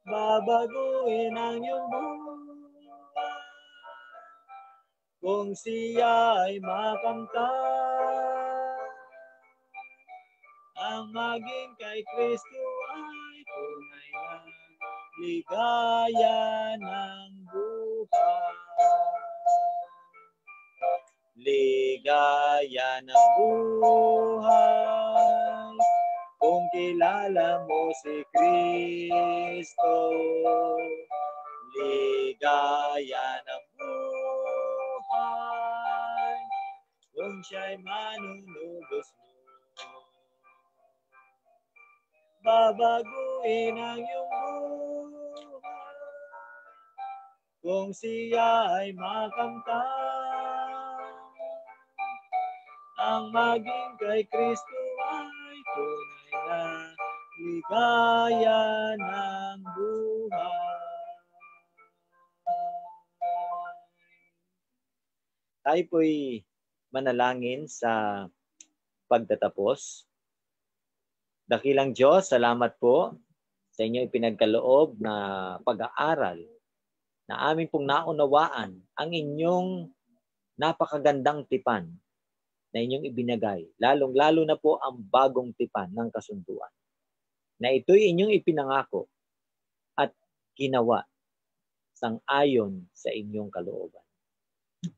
Babaguhin ang iyong buhay kung siya ay makamtan ang maging kay Kristo ay tunay na ligaya ng buhay. Ligaya ng buhay kung kilala mo si Kristo. Ligaya ng buhay kung siya'y manunubos mo babaguhin ang iyong buhay. Kung siya ay makamtan, ang maging kay Kristo ay tunay na ligaya ng buhay. Tayo po'y manalangin sa pagtatapos Dakilang Diyos, salamat po sa inyo ipinagkaloob na pag-aaral na amin pong naunawaan ang inyong napakagandang tipan na inyong ibinagay, lalong-lalo na po ang bagong tipan ng kasunduan, na ito'y inyong ipinangako at ginawa sang-ayon sa inyong kalooban.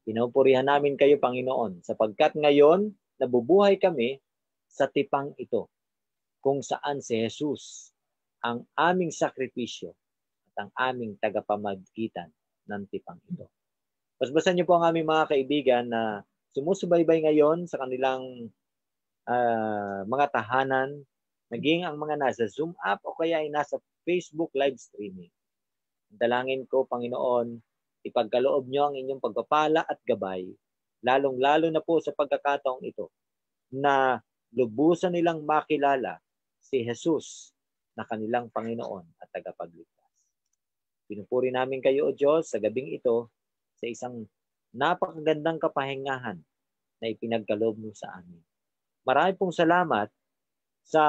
Pinupurihan namin kayo, Panginoon, sapagkat ngayon nabubuhay kami sa tipang ito kung saan si Jesus ang aming sakripisyo at ang aming tagapamagitan ng tipang ito. Basbasan niyo po ang aming mga kaibigan na sumusubaybay ngayon sa kanilang uh, mga tahanan, naging ang mga nasa Zoom app o kaya ay nasa Facebook live streaming. Dalangin ko, Panginoon, ipagkaloob niyo ang inyong pagpapala at gabay, lalong-lalo na po sa pagkakataong ito, na lubusan nilang makilala si Jesus na kanilang Panginoon at tagapagligtas. Pinupuri namin kayo, O Diyos, sa gabing ito sa isang napakagandang kapahingahan na ipinagkaloob mo sa amin. Marami pong salamat sa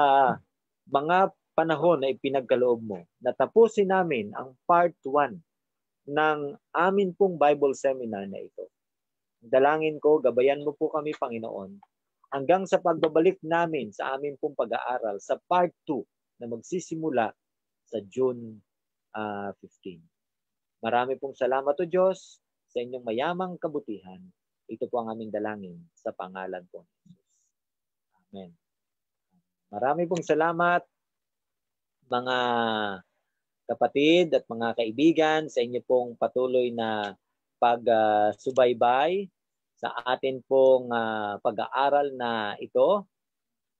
mga panahon na ipinagkaloob mo. Natapusin namin ang part 1 ng amin pong Bible seminar na ito. Dalangin ko, gabayan mo po kami, Panginoon, hanggang sa pagbabalik namin sa amin pong pag-aaral sa part 2 na magsisimula sa June uh, ah, 15. Marami pong salamat o Diyos sa inyong mayamang kabutihan. Ito po ang aming dalangin sa pangalan po ni Jesus. Amen. Marami pong salamat mga kapatid at mga kaibigan sa inyo pong patuloy na pagsubaybay uh, sa atin pong uh, pag-aaral na ito.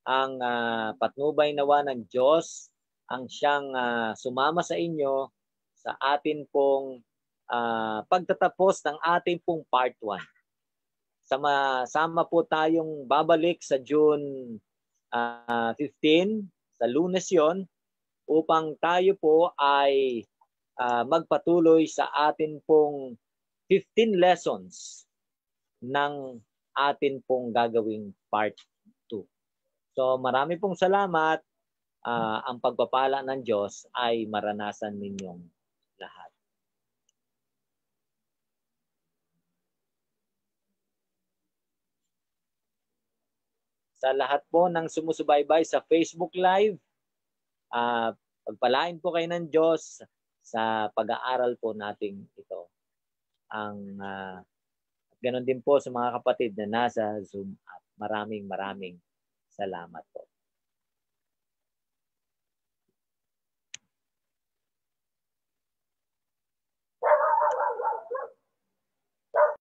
Ang uh, patnubay nawa ng Diyos ang siyang uh, sumama sa inyo sa atin pong uh, pagtatapos ng ating pong part 1. Sama, sama po tayong babalik sa June uh, ah, 15, sa lunes yon upang tayo po ay uh, magpatuloy sa atin pong 15 lessons ng atin pong gagawing part 2. So marami pong salamat. Uh, ang pagpapala ng Diyos ay maranasan ninyong lahat. Sa lahat po ng sumusubaybay sa Facebook Live. Uh, pagpalain po kayo ng Diyos sa pag-aaral po nating ito. Ang uh, ganon din po sa mga kapatid na nasa Zoom app. Maraming maraming salamat po.